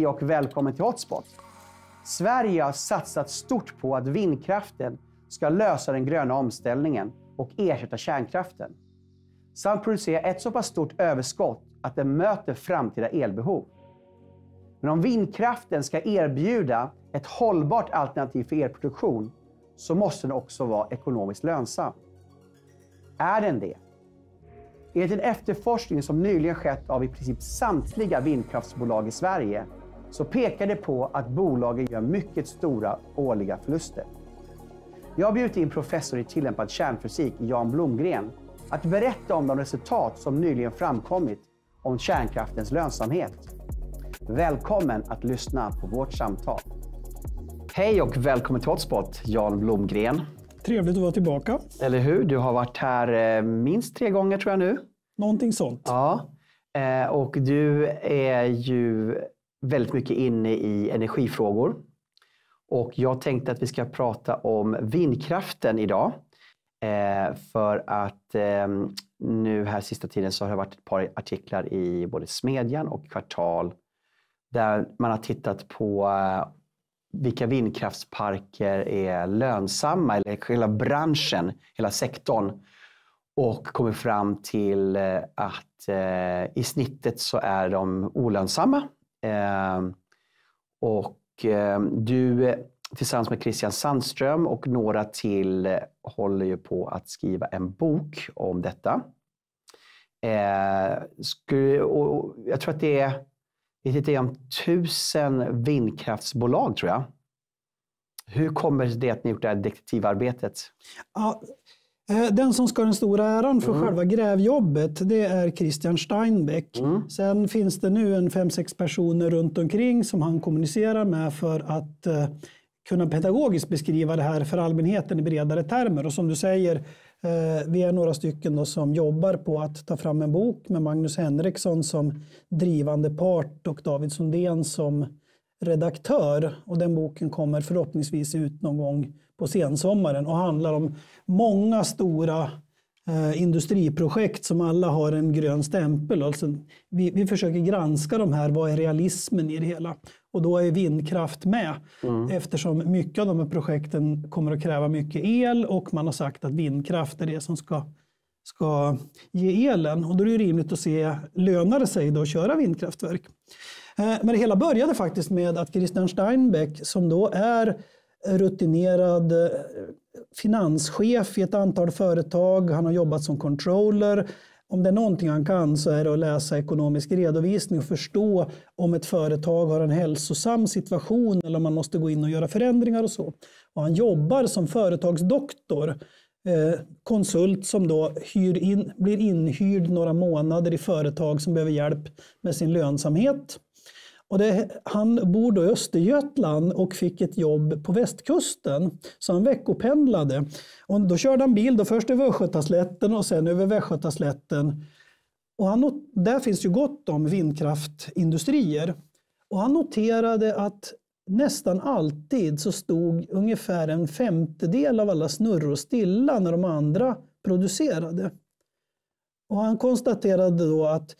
Hej och välkommen till Hotspot! Sverige har satsat stort på att vindkraften ska lösa den gröna omställningen och ersätta kärnkraften. Samt producera ett så pass stort överskott att den möter framtida elbehov. Men om vindkraften ska erbjuda ett hållbart alternativ för elproduktion så måste den också vara ekonomiskt lönsam. Är den det? Enligt en efterforskning som nyligen skett av i princip samtliga vindkraftsbolag i Sverige så pekar det på att bolagen gör mycket stora årliga förluster. Jag har bjudit in professor i tillämpad kärnfysik, Jan Blomgren, att berätta om de resultat som nyligen framkommit om kärnkraftens lönsamhet. Välkommen att lyssna på vårt samtal. Hej och välkommen till Hotspot, Jan Blomgren. Trevligt att vara tillbaka. Eller hur? Du har varit här eh, minst tre gånger tror jag nu. Någonting sånt. Ja, eh, och du är ju väldigt mycket inne i energifrågor. Och jag tänkte att vi ska prata om vindkraften idag. Eh, för att ehm, nu här sista tiden så har det varit ett par artiklar i både Smedjan och Kvartal där man har tittat på eh, vilka vindkraftsparker är lönsamma, eller hela branschen, hela sektorn. Och kommit fram till eh, att eh, i snittet så är de olönsamma. Eh, och eh, du tillsammans med Christian Sandström och några till håller ju på att skriva en bok om detta. Eh, skulle, och jag tror att det är lite om tusen vindkraftsbolag tror jag. Hur kommer det att ni gjort det här detektivarbetet? Ja, den som ska ha den stora äran för mm. själva grävjobbet det är Christian Steinbeck. Mm. Sen finns det nu en fem sex personer runt omkring som han kommunicerar med för att uh, kunna pedagogiskt beskriva det här för allmänheten i bredare termer. Och som du säger, Eh, vi är några stycken då som jobbar på att ta fram en bok med Magnus Henriksson som drivande part och David Sundén som redaktör. Och den boken kommer förhoppningsvis ut någon gång på sensommaren och handlar om många stora eh, industriprojekt som alla har en grön stämpel. Alltså, vi, vi försöker granska de här. Vad är realismen i det hela? Och då är vindkraft med mm. eftersom mycket av de här projekten kommer att kräva mycket el och man har sagt att vindkraft är det som ska, ska ge elen. Och då är det rimligt att se, lönar det sig då att köra vindkraftverk? Eh, men det hela började faktiskt med att Christian Steinbeck som då är rutinerad eh, finanschef i ett antal företag. Han har jobbat som controller om det är någonting han kan så är det att läsa ekonomisk redovisning och förstå om ett företag har en hälsosam situation eller om man måste gå in och göra förändringar och så. Och han jobbar som företagsdoktor, eh, konsult som då hyr in, blir inhyrd några månader i företag som behöver hjälp med sin lönsamhet. Och det, han bor då i Östergötland och fick ett jobb på västkusten. Så han veckopendlade. Och då körde han bil då först över Östgötaslätten och sen över Västgötaslätten. Och han, där finns ju gott om vindkraftindustrier. Och han noterade att nästan alltid så stod ungefär en femtedel av alla snurror stilla när de andra producerade. Och han konstaterade då att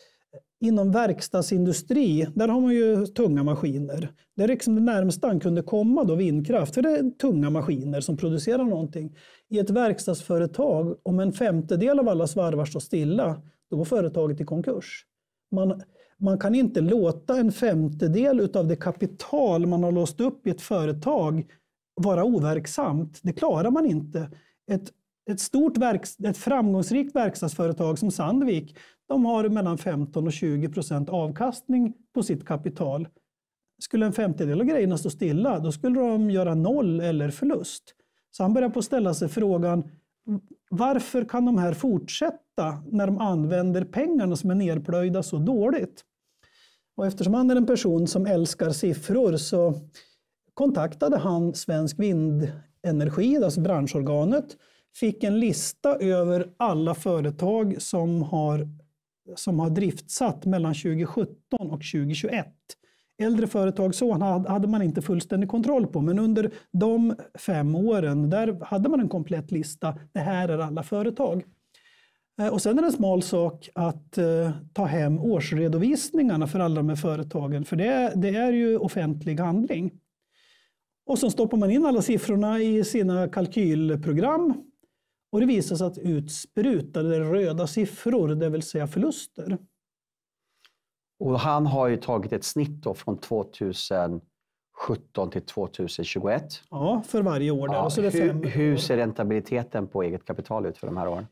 inom verkstadsindustri, där har man ju tunga maskiner. Det är liksom det närmsta han kunde komma då vindkraft, för det är tunga maskiner som producerar någonting. I ett verkstadsföretag, om en femtedel av alla svarvar står stilla, då går företaget i konkurs. Man, man kan inte låta en femtedel av det kapital man har låst upp i ett företag vara overksamt. Det klarar man inte. Ett, ett stort verks, ett framgångsrikt verkstadsföretag som Sandvik, de har mellan 15 och 20 procent avkastning på sitt kapital. Skulle en femtedel av grejerna stå stilla, då skulle de göra noll eller förlust. Så han börjar på att ställa sig frågan, varför kan de här fortsätta när de använder pengarna som är nerplöjda så dåligt? Och eftersom han är en person som älskar siffror så kontaktade han Svensk Vindenergi, alltså branschorganet, fick en lista över alla företag som har som har driftsatt mellan 2017 och 2021. Äldre företag så hade man inte fullständig kontroll på, men under de fem åren där hade man en komplett lista. Det här är alla företag. Eh, och sen är det en smal sak att eh, ta hem årsredovisningarna för alla de här företagen, för det, det är ju offentlig handling. Och så stoppar man in alla siffrorna i sina kalkylprogram och det visar sig att ut sprutade röda siffror, det vill säga förluster. Och han har ju tagit ett snitt då från 2017 till 2021. Ja, för varje år. Där. Ja, så det hur, hur ser rentabiliteten på eget kapital ut för de här åren?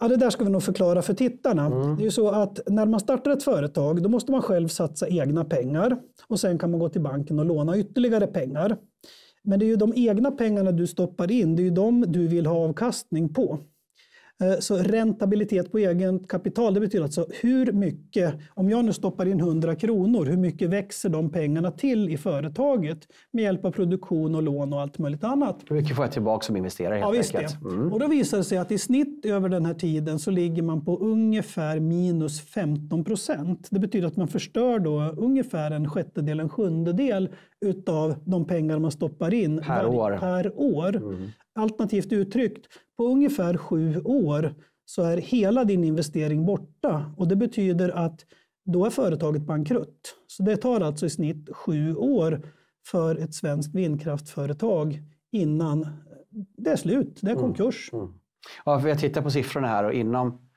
Ja, det där ska vi nog förklara för tittarna. Mm. Det är ju så att när man startar ett företag då måste man själv satsa egna pengar och sen kan man gå till banken och låna ytterligare pengar. Men det är ju de egna pengarna du stoppar in, det är ju de du vill ha avkastning på. Eh, så räntabilitet på eget kapital, det betyder alltså hur mycket, om jag nu stoppar in 100 kronor, hur mycket växer de pengarna till i företaget med hjälp av produktion och lån och allt möjligt annat. Hur mycket får jag tillbaka som investerare helt ja, visst enkelt? Mm. Och då visar det sig att i snitt över den här tiden så ligger man på ungefär minus 15 procent. Det betyder att man förstör då ungefär en sjättedel, en sjundedel utav de pengar man stoppar in per år. Per år. Mm. Alternativt uttryckt, på ungefär sju år så är hela din investering borta och det betyder att då är företaget bankrutt. Så det tar alltså i snitt sju år för ett svenskt vindkraftföretag innan det är slut, det är mm. konkurs. Mm. Mm. Ja, för jag tittar på siffrorna här och inom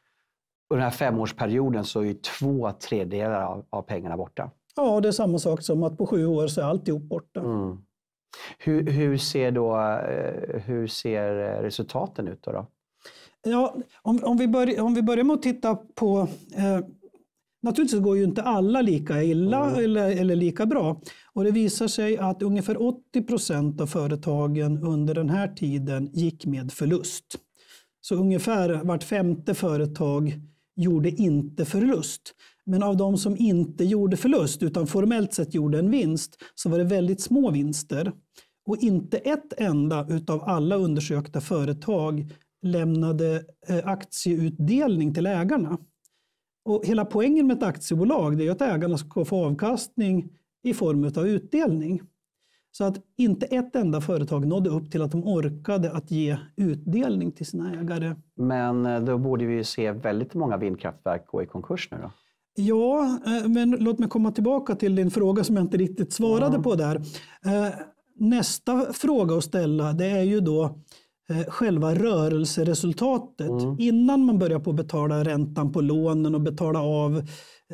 den här femårsperioden så är två tredjedelar av, av pengarna borta. Ja, det är samma sak som att på sju år så är alltihop borta. Mm. Hur, hur, ser då, eh, hur ser resultaten ut? Då, då? Ja, om, om, vi börjar, om vi börjar med att titta på eh, Naturligtvis går ju inte alla lika illa mm. eller, eller lika bra. Och det visar sig att ungefär 80 procent av företagen under den här tiden gick med förlust. Så ungefär vart femte företag gjorde inte förlust. Men av de som inte gjorde förlust utan formellt sett gjorde en vinst så var det väldigt små vinster. Och inte ett enda utav alla undersökta företag lämnade eh, aktieutdelning till ägarna. Och hela poängen med ett aktiebolag är att ägarna ska få avkastning i form av utdelning. Så att inte ett enda företag nådde upp till att de orkade att ge utdelning till sina ägare. Men eh, då borde vi se väldigt många vindkraftverk gå i konkurs nu då? Ja, eh, men låt mig komma tillbaka till din fråga som jag inte riktigt svarade mm. på där. Nästa fråga att ställa det är ju då Eh, själva rörelseresultatet. Mm. Innan man börjar på betala räntan på lånen och betala av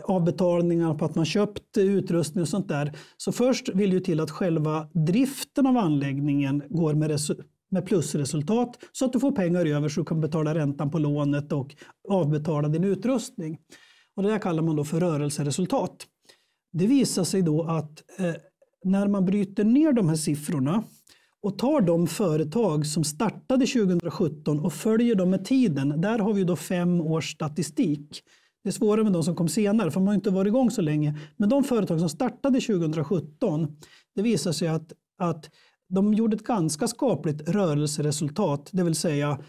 avbetalningar på att man köpt utrustning och sånt där. Så först vill ju till att själva driften av anläggningen går med, med plusresultat så att du får pengar över så du kan betala räntan på lånet och avbetala din utrustning. Och det där kallar man då för rörelseresultat. Det visar sig då att eh, när man bryter ner de här siffrorna och tar de företag som startade 2017 och följer dem med tiden. Där har vi då fem års statistik. Det är svårare med de som kom senare, för de har inte varit igång så länge. Men de företag som startade 2017, det visar sig att, att de gjorde ett ganska skapligt rörelseresultat. Det vill säga,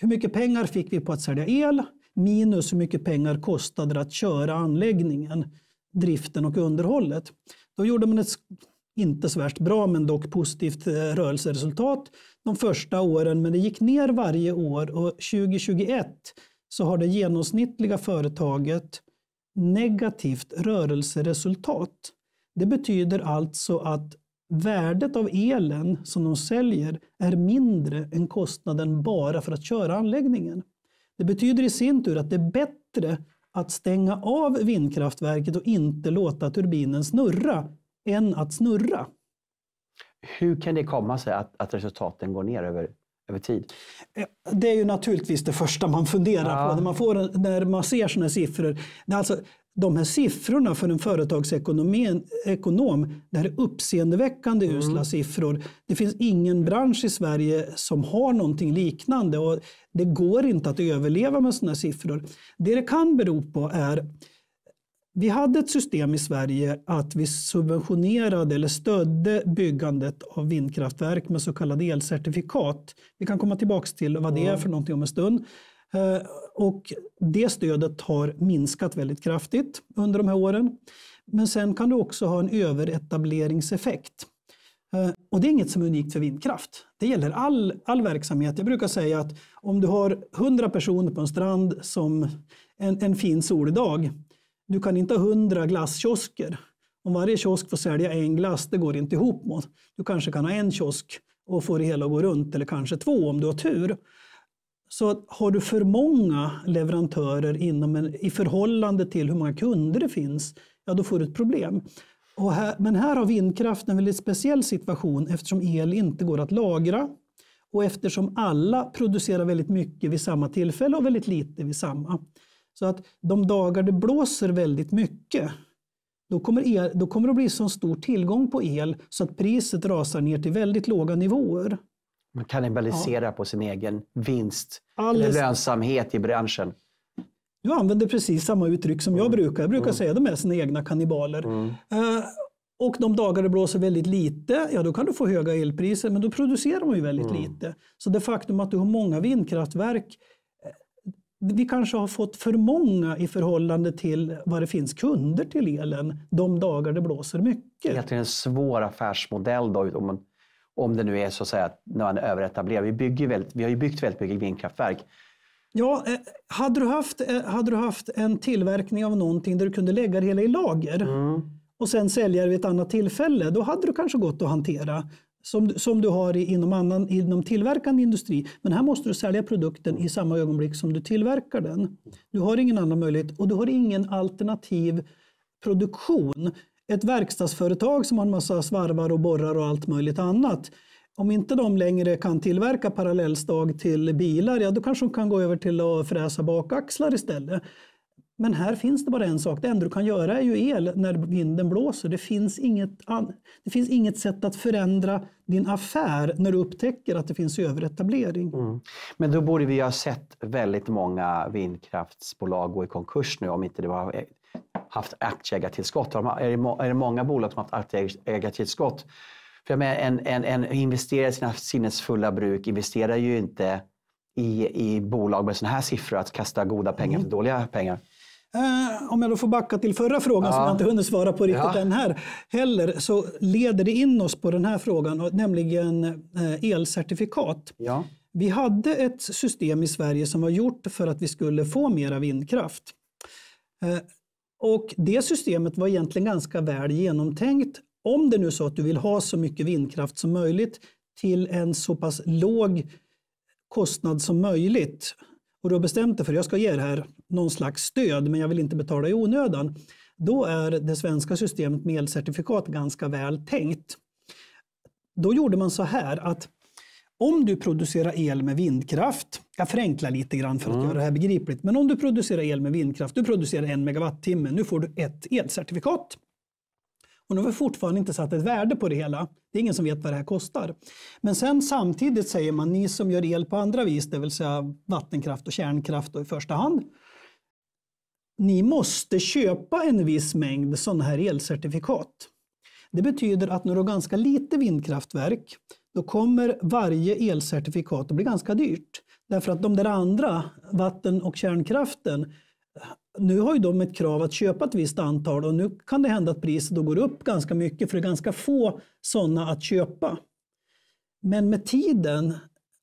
hur mycket pengar fick vi på att sälja el minus hur mycket pengar kostade det att köra anläggningen, driften och underhållet. Då gjorde man ett inte så värst bra men dock positivt eh, rörelseresultat de första åren. Men det gick ner varje år och 2021 så har det genomsnittliga företaget negativt rörelseresultat. Det betyder alltså att värdet av elen som de säljer är mindre än kostnaden bara för att köra anläggningen. Det betyder i sin tur att det är bättre att stänga av vindkraftverket och inte låta turbinen snurra än att snurra. Hur kan det komma sig att, att resultaten går ner över, över tid? Eh, det är ju naturligtvis det första man funderar ja. på när man, får, när man ser sådana siffror. Alltså, de här siffrorna för en företagsekonom, det här är uppseendeväckande mm. usla siffror. Det finns ingen bransch i Sverige som har någonting liknande och det går inte att överleva med sådana siffror. Det det kan bero på är vi hade ett system i Sverige att vi subventionerade eller stödde byggandet av vindkraftverk med så kallade elcertifikat. Vi kan komma tillbaka till vad det är för någonting om en stund. Eh, och det stödet har minskat väldigt kraftigt under de här åren. Men sen kan du också ha en överetableringseffekt. Eh, och det är inget som är unikt för vindkraft. Det gäller all, all verksamhet. Jag brukar säga att om du har 100 personer på en strand som en, en fin solig dag. Du kan inte ha 100 glasskiosker. Om varje kiosk får sälja en glass, det går inte ihop. Mot. Du kanske kan ha en kiosk och få det hela att gå runt, eller kanske två om du har tur. Så har du för många leverantörer inom en, i förhållande till hur många kunder det finns, ja då får du ett problem. Här, men här har vindkraften en väldigt speciell situation eftersom el inte går att lagra och eftersom alla producerar väldigt mycket vid samma tillfälle och väldigt lite vid samma. Så att de dagar det blåser väldigt mycket, då kommer, el, då kommer det bli så stor tillgång på el så att priset rasar ner till väldigt låga nivåer. Man kannibaliserar ja. på sin egen vinst Alldeles. eller lönsamhet i branschen. Du använder precis samma uttryck som jag mm. brukar. Jag brukar mm. säga att de är sina egna kannibaler. Mm. Uh, och de dagar det blåser väldigt lite, ja då kan du få höga elpriser, men då producerar man ju väldigt mm. lite. Så det faktum att du har många vindkraftverk vi kanske har fått för många i förhållande till vad det finns kunder till elen de dagar det blåser mycket. Egentligen en svår affärsmodell då, om, man, om det nu är så att säga när man överetablerar. Vi, bygger väldigt, vi har ju byggt väldigt mycket vindkraftverk Ja, eh, hade du, haft, eh, hade du haft en tillverkning av någonting där du kunde lägga det hela i lager mm. och sen sälja det vid ett annat tillfälle, då hade du kanske gått att hantera. Som, som du har inom, annan, inom tillverkande industri. Men här måste du sälja produkten i samma ögonblick som du tillverkar den. Du har ingen annan möjlighet och du har ingen alternativ produktion. Ett verkstadsföretag som har en massa svarvar och borrar och allt möjligt annat om inte de längre kan tillverka parallellstag till bilar, ja då kanske de kan gå över till att fräsa bakaxlar istället. Men här finns det bara en sak. Det enda du kan göra är ju el när vinden blåser. Det finns inget, det finns inget sätt att förändra din affär när du upptäcker att det finns överetablering. Mm. Men då borde vi ha sett väldigt många vindkraftsbolag gå i konkurs nu om inte det var haft aktieägartillskott. Är det många bolag som har haft aktieägartillskott för jag menar, en, en, en investerare i sina sinnesfulla bruk investerar ju inte i, i bolag med sådana här siffror, att kasta goda pengar mm. för dåliga pengar. Uh, om jag då får backa till förra frågan ja. som jag inte hunnit svara på riktigt ja. än här heller, så leder det in oss på den här frågan, nämligen uh, elcertifikat. Ja. Vi hade ett system i Sverige som var gjort för att vi skulle få mera vindkraft. Uh, och det systemet var egentligen ganska väl genomtänkt om det nu är så att du vill ha så mycket vindkraft som möjligt till en så pass låg kostnad som möjligt och du har bestämt dig för att jag ska ge det här någon slags stöd men jag vill inte betala i onödan. Då är det svenska systemet med elcertifikat ganska väl tänkt. Då gjorde man så här att om du producerar el med vindkraft, jag förenklar lite grann för att mm. göra det här begripligt, men om du producerar el med vindkraft, du producerar en megawattimme, nu får du ett elcertifikat. Och nu har vi fortfarande inte satt ett värde på det hela. Det är ingen som vet vad det här kostar. Men sen samtidigt säger man, ni som gör el på andra vis, det vill säga vattenkraft och kärnkraft då i första hand. Ni måste köpa en viss mängd sådana här elcertifikat. Det betyder att när du har ganska lite vindkraftverk, då kommer varje elcertifikat att bli ganska dyrt. Därför att de där andra, vatten och kärnkraften, nu har ju de ett krav att köpa ett visst antal och nu kan det hända att priset då går upp ganska mycket för det är ganska få sådana att köpa. Men med tiden,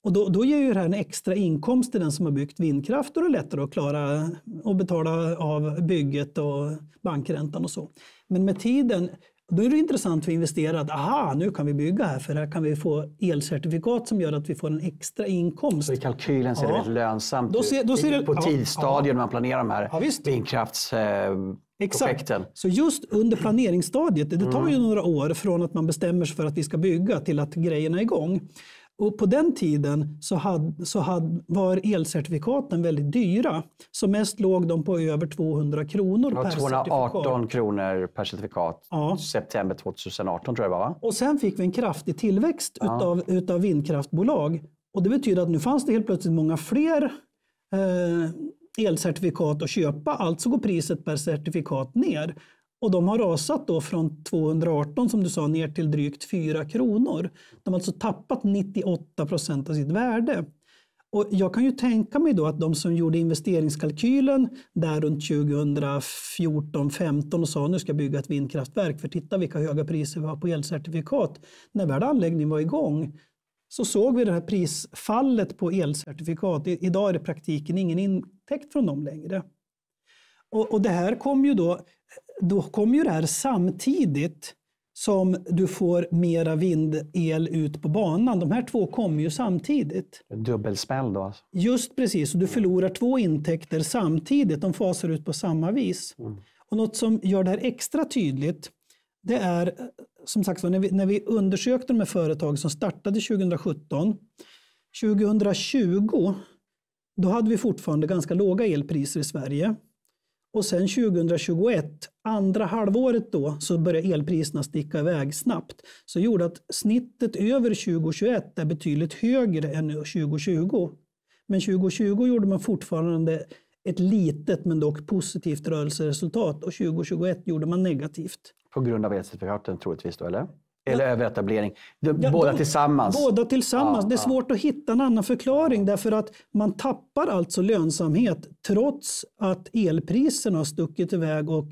och då, då ger ju det här en extra inkomst till den som har byggt vindkraft och det är lättare att klara och betala av bygget och bankräntan och så. Men med tiden då är det intressant för investerare att aha, nu kan vi bygga här för här kan vi få elcertifikat som gör att vi får en extra inkomst. Så I kalkylen ser ja. det väldigt lönsamt då ser, då ser det, På tidsstadiet ja, när man planerar de här ja, vindkraftsprojekten. Exakt. Så just under planeringsstadiet, det tar ju mm. några år från att man bestämmer sig för att vi ska bygga till att grejerna är igång. Och på den tiden så, hade, så hade, var elcertifikaten väldigt dyra. Som mest låg de på över 200 kronor per 218 certifikat. kronor per certifikat. Ja. September 2018 tror jag var. Och sen fick vi en kraftig tillväxt ja. utav, utav vindkraftbolag. Och det betyder att nu fanns det helt plötsligt många fler eh, elcertifikat att köpa. Alltså går priset per certifikat ner. Och de har rasat då från 218 som du sa ner till drygt 4 kronor. De har alltså tappat 98 procent av sitt värde. Och jag kan ju tänka mig då att de som gjorde investeringskalkylen där runt 2014-15 och sa nu ska jag bygga ett vindkraftverk för titta vilka höga priser vi har på elcertifikat. När väl anläggningen var igång så såg vi det här prisfallet på elcertifikat. Idag är det praktiken ingen intäkt från dem längre. Och, och det här kom ju då, då kom ju det här samtidigt som du får mera vindel ut på banan. De här två kommer ju samtidigt. Dubbelsmäll då? Alltså. Just precis, och du förlorar två intäkter samtidigt. De fasar ut på samma vis. Mm. Och något som gör det här extra tydligt, det är som sagt när vi, när vi undersökte de här företagen som startade 2017, 2020 då hade vi fortfarande ganska låga elpriser i Sverige. Och sen 2021, andra halvåret då, så började elpriserna sticka iväg snabbt. Så gjorde att snittet över 2021 är betydligt högre än 2020. Men 2020 gjorde man fortfarande ett litet men dock positivt rörelseresultat och 2021 gjorde man negativt. På grund av elcertifikaten troligtvis då, eller? Eller ja. överetablering. Ja, båda de, tillsammans. Båda tillsammans. Ja, det är svårt att hitta en annan förklaring därför att man tappar alltså lönsamhet trots att elpriserna har stuckit iväg och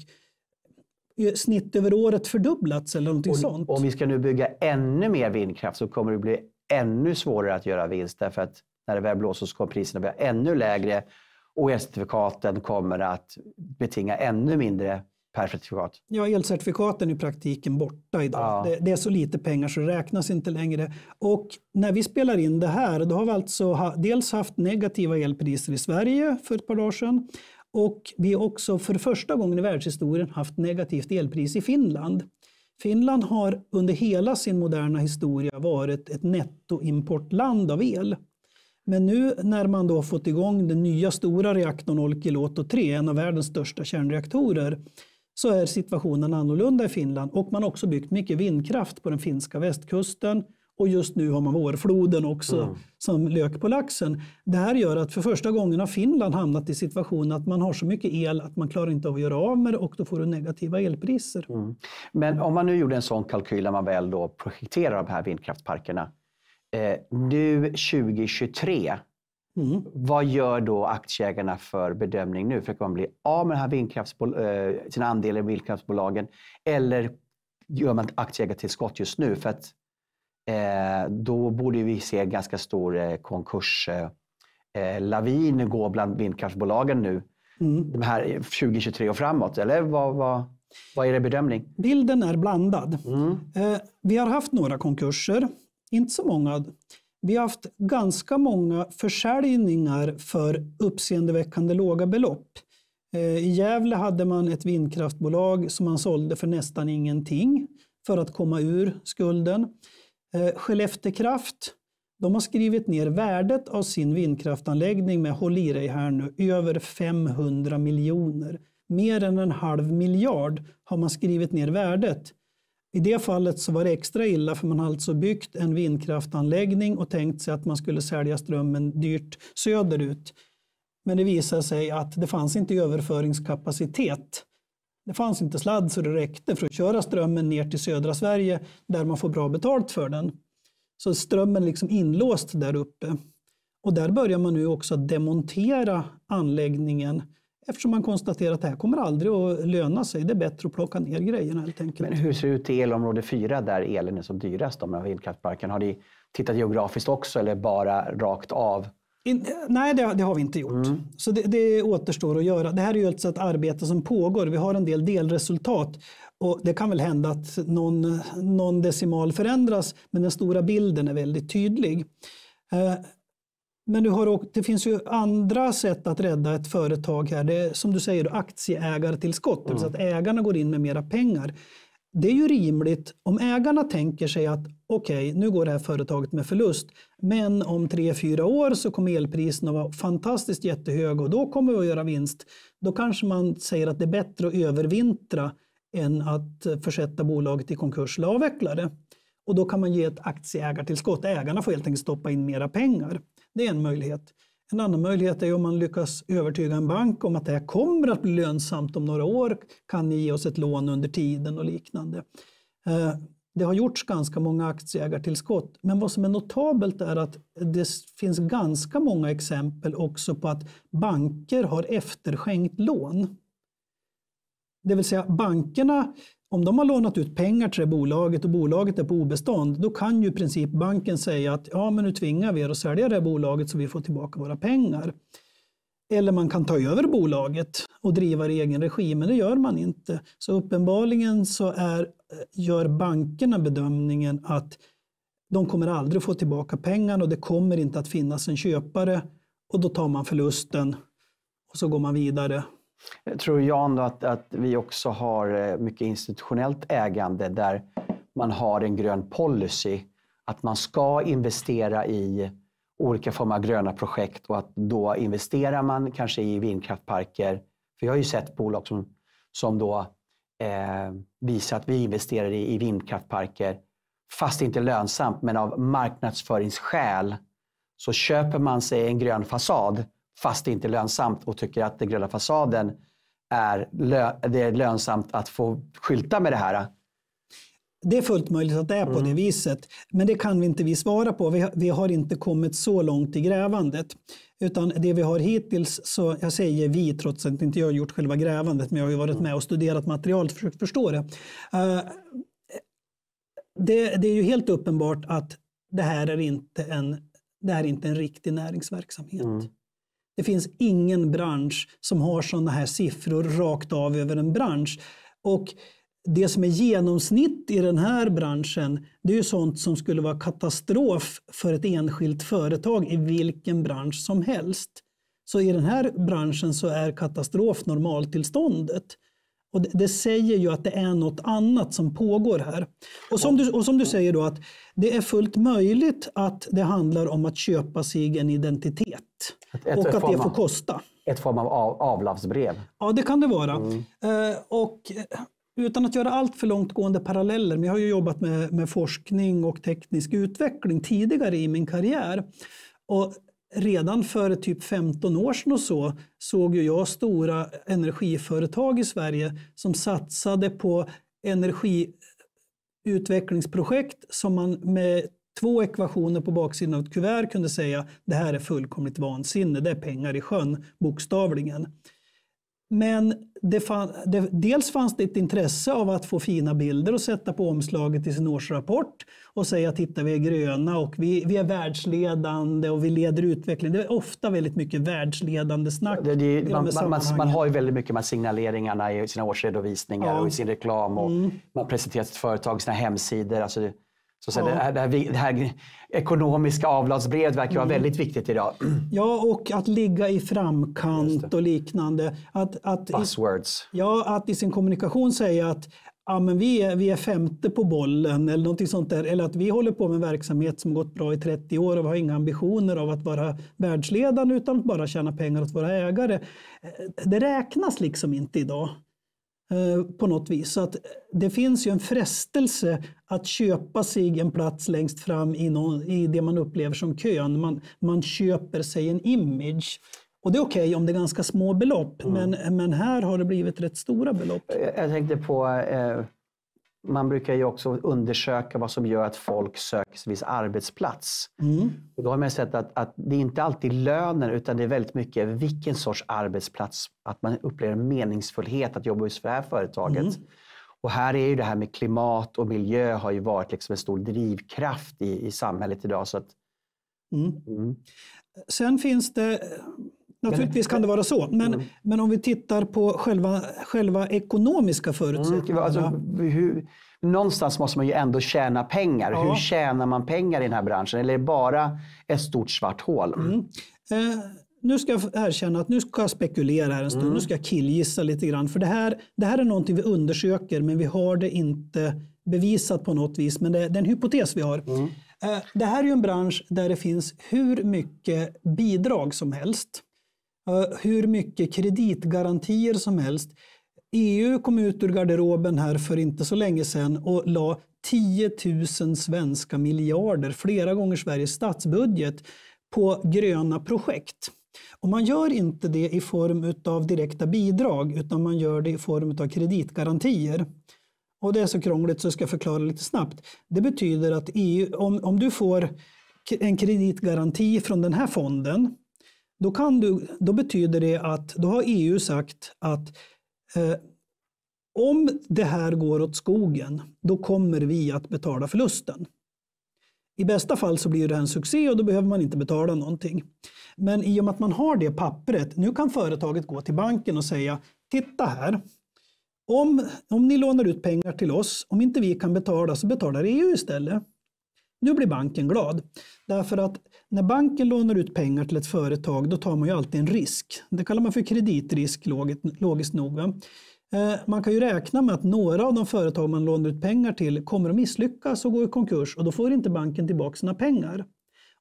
snitt över året fördubblats eller någonting och, sånt. Om vi ska nu bygga ännu mer vindkraft så kommer det bli ännu svårare att göra vinst därför att när det väl blåser så kommer priserna bli ännu lägre och elcertifikaten kommer att betinga ännu mindre per certifikat. Ja, elcertifikaten är i praktiken borta idag. Ja. Det, det, är så lite pengar så det räknas inte längre. Och när vi spelar in det här, då har vi alltså ha, dels haft negativa elpriser i Sverige för ett par dagar sedan. Och vi har också för första gången i världshistorien haft negativt elpris i Finland. Finland har under hela sin moderna historia varit ett nettoimportland av el. Men nu när man då fått igång den nya stora reaktorn Olkiluoto 3, en av världens största kärnreaktorer, så är situationen annorlunda i Finland. Och man har också byggt mycket vindkraft på den finska västkusten. Och just nu har man vårfloden också mm. som lök på laxen. Det här gör att för första gången har Finland hamnat i situationen att man har så mycket el att man klarar inte av att göra av med det och då får du negativa elpriser. Mm. Men om man nu gjorde en sån kalkyl när man väl då projekterar de här vindkraftparkerna. Eh, nu 2023 Mm. Vad gör då aktieägarna för bedömning nu? Försöker man bli av med den här eh, sina andelar i vindkraftsbolagen eller gör man ett aktieägartillskott just nu? För att eh, då borde vi se ganska stor eh, konkurslavin eh, gå bland vindkraftsbolagen nu. Mm. De här 2023 och framåt, eller vad, vad, vad är det bedömning? Bilden är blandad. Mm. Eh, vi har haft några konkurser, inte så många. Vi har haft ganska många försäljningar för uppseendeväckande låga belopp. Eh, I Gävle hade man ett vindkraftbolag som man sålde för nästan ingenting för att komma ur skulden. Eh, Skellefteå Kraft de har skrivit ner värdet av sin vindkraftanläggning med, håll i dig här nu, över 500 miljoner. Mer än en halv miljard har man skrivit ner värdet. I det fallet så var det extra illa för man har alltså byggt en vindkraftanläggning och tänkt sig att man skulle sälja strömmen dyrt söderut. Men det visade sig att det fanns inte överföringskapacitet. Det fanns inte sladd så det räckte för att köra strömmen ner till södra Sverige där man får bra betalt för den. Så strömmen liksom inlåst där uppe. Och där börjar man nu också demontera anläggningen Eftersom man konstaterar att det här kommer aldrig att löna sig. Det är bättre att plocka ner grejerna helt enkelt. Men hur ser det ut i elområde 4 där elen är som dyrast med vindkraftparken? Har ni tittat geografiskt också eller bara rakt av? In, nej, det, det, har vi inte gjort. Mm. Så det, det återstår att göra. Det här är ju alltså ett arbete som pågår. Vi har en del delresultat. Och det kan väl hända att någon, någon decimal förändras, men den stora bilden är väldigt tydlig. Men du har, det finns ju andra sätt att rädda ett företag här. Det är, som du säger aktieägartillskott, mm. så att ägarna går in med mera pengar. Det är ju rimligt om ägarna tänker sig att okej, okay, nu går det här företaget med förlust, men om tre, fyra år så kommer elpriserna vara fantastiskt jättehöga och då kommer vi att göra vinst. Då kanske man säger att det är bättre att övervintra än att försätta bolaget i konkurs eller avveckla det. Och då kan man ge ett aktieägartillskott. Ägarna får helt enkelt stoppa in mera pengar. Det är en möjlighet. En annan möjlighet är om man lyckas övertyga en bank om att det här kommer att bli lönsamt om några år. Kan ni ge oss ett lån under tiden och liknande. Eh, det har gjorts ganska många aktieägartillskott, men vad som är notabelt är att det finns ganska många exempel också på att banker har efterskänkt lån. Det vill säga bankerna, om de har lånat ut pengar till det bolaget och bolaget är på obestånd, då kan ju i princip banken säga att ja, men nu tvingar vi er att sälja det bolaget så vi får tillbaka våra pengar. Eller man kan ta över bolaget och driva det i egen regi, men det gör man inte. Så uppenbarligen så är, gör bankerna bedömningen att de kommer aldrig få tillbaka pengarna och det kommer inte att finnas en köpare och då tar man förlusten och så går man vidare. Jag Tror Jan att, att vi också har eh, mycket institutionellt ägande där man har en grön policy att man ska investera i olika former av gröna projekt och att då investerar man kanske i vindkraftparker. För jag har ju sett bolag som, som då eh, visar att vi investerar i, i vindkraftparker fast inte lönsamt, men av marknadsföringsskäl så köper man sig en grön fasad fast det inte är lönsamt och tycker att den gröna fasaden är, det är lönsamt att få skylta med det här. Det är fullt möjligt att det är på mm. det viset, men det kan vi inte vi svara på. Vi har, vi har, inte kommit så långt i grävandet. Utan det vi har hittills, så jag säger vi trots att inte jag har gjort själva grävandet, men jag har ju varit med och studerat materialet och försökt förstå det. Uh, det. Det är ju helt uppenbart att det här är inte en, det här är inte en riktig näringsverksamhet. Mm. Det finns ingen bransch som har sådana här siffror rakt av över en bransch. Och det som är genomsnitt i den här branschen, det är ju sånt som skulle vara katastrof för ett enskilt företag i vilken bransch som helst. Så i den här branschen så är katastrof normaltillståndet. Och det, det, säger ju att det är något annat som pågår här. Och som, du, och som du säger då att det är fullt möjligt att det handlar om att köpa sig en identitet. Ett, ett, och att det får kosta. Ett form av av, avlavsbrev? Ja, det kan det vara. Mm. Uh, och utan att göra allt för långtgående paralleller, men jag har ju jobbat med, med forskning och teknisk utveckling tidigare i min karriär. Och redan för typ 15 år sedan och så såg ju jag stora energiföretag i Sverige som satsade på energiutvecklingsprojekt som man med två ekvationer på baksidan av ett kuvert kunde säga det här är fullkomligt vansinne, det är pengar i sjön, bokstavligen. Men fann, det, dels fanns det ett intresse av att få fina bilder och sätta på omslaget i sin årsrapport och säga titta vi är gröna och vi, vi är världsledande och vi leder utvecklingen. Det är ofta väldigt mycket världsledande snack. Det, det, man, man, man, har ju väldigt mycket med signaleringarna i sina årsredovisningar ja. och i sin reklam och mm. man presenterar sitt företag, sina hemsidor. Alltså så, ja. det, här, det, här, det, här, ekonomiska avlatsbrevet verkar vara mm. väldigt viktigt idag. Ja, och att ligga i framkant och liknande. Att, att Buzzwords. I, ja, att i sin kommunikation säga att ja, men vi, är, vi är femte på bollen eller någonting sånt där. Eller att vi håller på med en verksamhet som gått bra i 30 år och har inga ambitioner av att vara världsledande utan att bara tjäna pengar åt våra ägare. Det räknas liksom inte idag. Eh, på något vis. Så att det finns ju en frestelse att köpa sig en plats längst fram i, någon, i det man upplever som kön. Man, man köper sig en image. Och det är okej okay om det är ganska små belopp, mm. men, men här har det blivit rätt stora belopp. Jag tänkte på eh, man brukar ju också undersöka vad som gör att folk söker sig viss arbetsplats. Mm. Och då har man sett att, att det är inte alltid lönen utan det är väldigt mycket vilken sorts arbetsplats. Att man upplever meningsfullhet att jobba hos det här företaget. Mm. Och här är ju det här med klimat och miljö har ju varit liksom en stor drivkraft i, i samhället idag. Så att, mm. mm. Sen finns det Naturligtvis kan det vara så, men, mm. men om vi tittar på själva, själva ekonomiska mm, förutsättningarna. Alltså, hur, någonstans måste man ju ändå tjäna pengar. Ja. Hur tjänar man pengar i den här branschen? Eller är det bara ett stort svart hål? Mm. Eh, nu ska jag erkänna att nu ska jag spekulera här en stund. Mm. Nu ska jag killgissa lite grann. För det här, det här är någonting vi undersöker, men vi har det inte bevisat på något vis. Men det, det är en hypotes vi har. Mm. Eh, det här är ju en bransch där det finns hur mycket bidrag som helst hur mycket kreditgarantier som helst. EU kom ut ur garderoben här för inte så länge sedan och la 10 000 svenska miljarder, flera gånger Sveriges statsbudget, på gröna projekt. Och man gör inte det i form av direkta bidrag utan man gör det i form av kreditgarantier. Och det är så krångligt så jag ska förklara lite snabbt. Det betyder att EU, om, om du får en kreditgaranti från den här fonden, då, kan du, då betyder det att då har EU sagt att eh, om det här går åt skogen, då kommer vi att betala förlusten. I bästa fall så blir det en succé och då behöver man inte betala någonting. Men i och med att man har det pappret, nu kan företaget gå till banken och säga Titta här, om, om ni lånar ut pengar till oss, om inte vi kan betala så betalar EU istället. Nu blir banken glad. Därför att när banken lånar ut pengar till ett företag då tar man ju alltid en risk. Det kallar man för kreditrisk logiskt nog. Eh, man kan ju räkna med att några av de företag man lånar ut pengar till kommer att misslyckas och gå i konkurs och då får inte banken tillbaka sina pengar.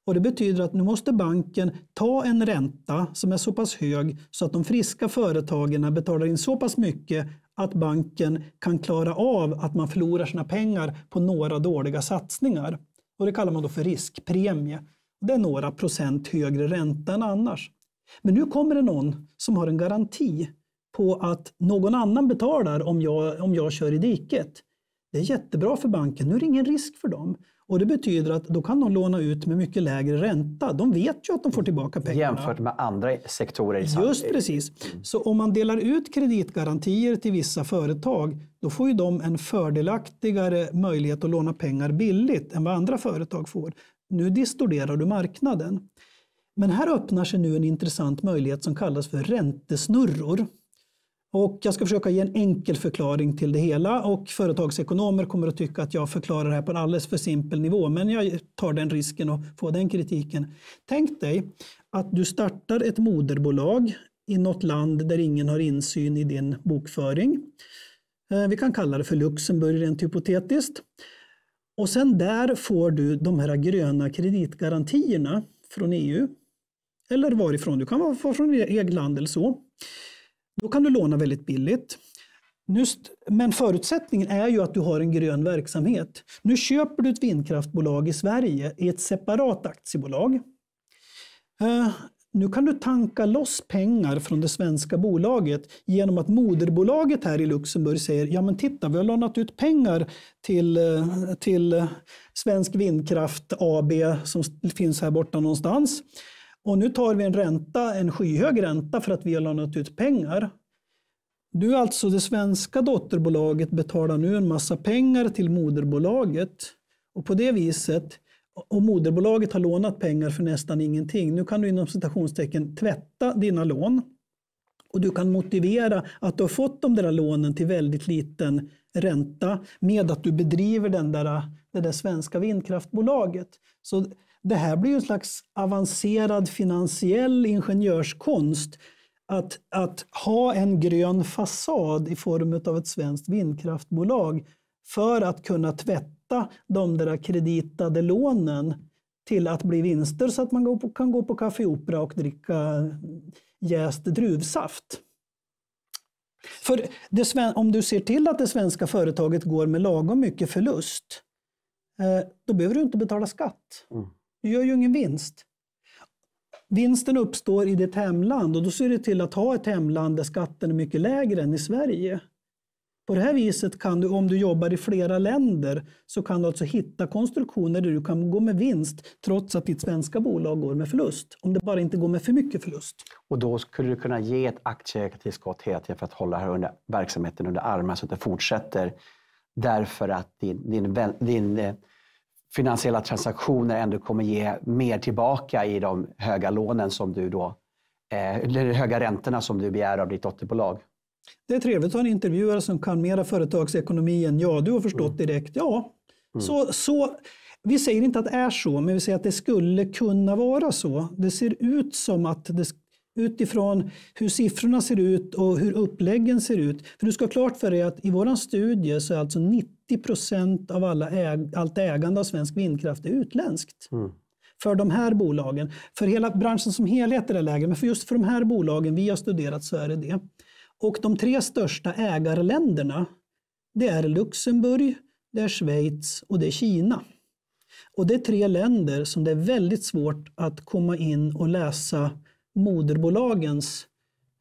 Och Det betyder att nu måste banken ta en ränta som är så pass hög så att de friska företagen betalar in så pass mycket att banken kan klara av att man förlorar sina pengar på några dåliga satsningar. Och Det kallar man då för riskpremie. Det är några procent högre ränta än annars. Men nu kommer det någon som har en garanti på att någon annan betalar om jag, om jag kör i diket. Det är jättebra för banken. Nu är det ingen risk för dem. Och Det betyder att då kan de låna ut med mycket lägre ränta. De vet ju att de får tillbaka pengarna. Jämfört med andra sektorer i samhället. Just precis. Mm. Så om man delar ut kreditgarantier till vissa företag, då får ju de en fördelaktigare möjlighet att låna pengar billigt än vad andra företag får. Nu distorderar du marknaden. Men här öppnar sig nu en intressant möjlighet som kallas för räntesnurror. Och jag ska försöka ge en enkel förklaring till det hela och företagsekonomer kommer att tycka att jag förklarar det här på en alldeles för simpel nivå. Men jag tar den risken och får den kritiken. Tänk dig att du startar ett moderbolag i något land där ingen har insyn i din bokföring. Eh, vi kan kalla det för Luxemburg rent hypotetiskt. Och sen där får du de här gröna kreditgarantierna från EU. Eller varifrån, du kan vara från eget land eller så. Då kan du låna väldigt billigt. Just, men förutsättningen är ju att du har en grön verksamhet. Nu köper du ett vindkraftbolag i Sverige i ett separat aktiebolag. Uh, nu kan du tanka loss pengar från det svenska bolaget genom att moderbolaget här i Luxemburg säger ja men titta vi har lånat ut pengar till, eh, till eh, Svensk Vindkraft AB som finns här borta någonstans. Och nu tar vi en ränta, en skyhög ränta för att vi har lånat ut pengar. Du alltså, det svenska dotterbolaget betalar nu en massa pengar till moderbolaget och på det viset, och moderbolaget har lånat pengar för nästan ingenting. Nu kan du inom citationstecken tvätta dina lån och du kan motivera att du har fått de där lånen till väldigt liten ränta med att du bedriver den där, det där svenska vindkraftbolaget. Så det här blir en slags avancerad finansiell ingenjörskonst. Att, att ha en grön fasad i form av ett svenskt vindkraftbolag för att kunna tvätta de där kreditade lånen till att bli vinster så att man kan gå på Café Opera och dricka jäst druvsaft. För det, om du ser till att det svenska företaget går med lagom mycket förlust, eh, då behöver du inte betala skatt. Mm. Du gör ju ingen vinst. Vinsten uppstår i ditt hemland och då ser du till att ha ett hemland där skatten är mycket lägre än i Sverige. På det här viset kan du, om du jobbar i flera länder, så kan du alltså hitta konstruktioner där du kan gå med vinst trots att ditt svenska bolag går med förlust. Om det bara inte går med för mycket förlust. Och då skulle du kunna ge ett aktieägartillskott hela tiden för att hålla här under, verksamheten under armarna så att det fortsätter. Därför att din, din, din din finansiella transaktioner ändå kommer ge mer tillbaka i de höga lånen som du då, eh, eller höga räntorna som du begär av ditt dotterbolag. Det är trevligt att ha en intervjuare som kan mera företagsekonomi än jag. Du har förstått mm. direkt. Ja, mm. så, så, vi säger inte att det är så, men vi säger att det skulle kunna vara så. Det ser ut som att det utifrån hur siffrorna ser ut och hur uppläggen ser ut. För du ska ha klart för dig att i vår studie så är alltså 90 procent av alla äg, allt ägande av svensk vindkraft är utländskt. Mm. För de här bolagen. För hela branschen som helhet är det lägre, men för just för de här bolagen vi har studerat så är det det. Och de tre största ägarländerna, det är Luxemburg, det är Schweiz och det är Kina. Och det är tre länder som det är väldigt svårt att komma in och läsa moderbolagens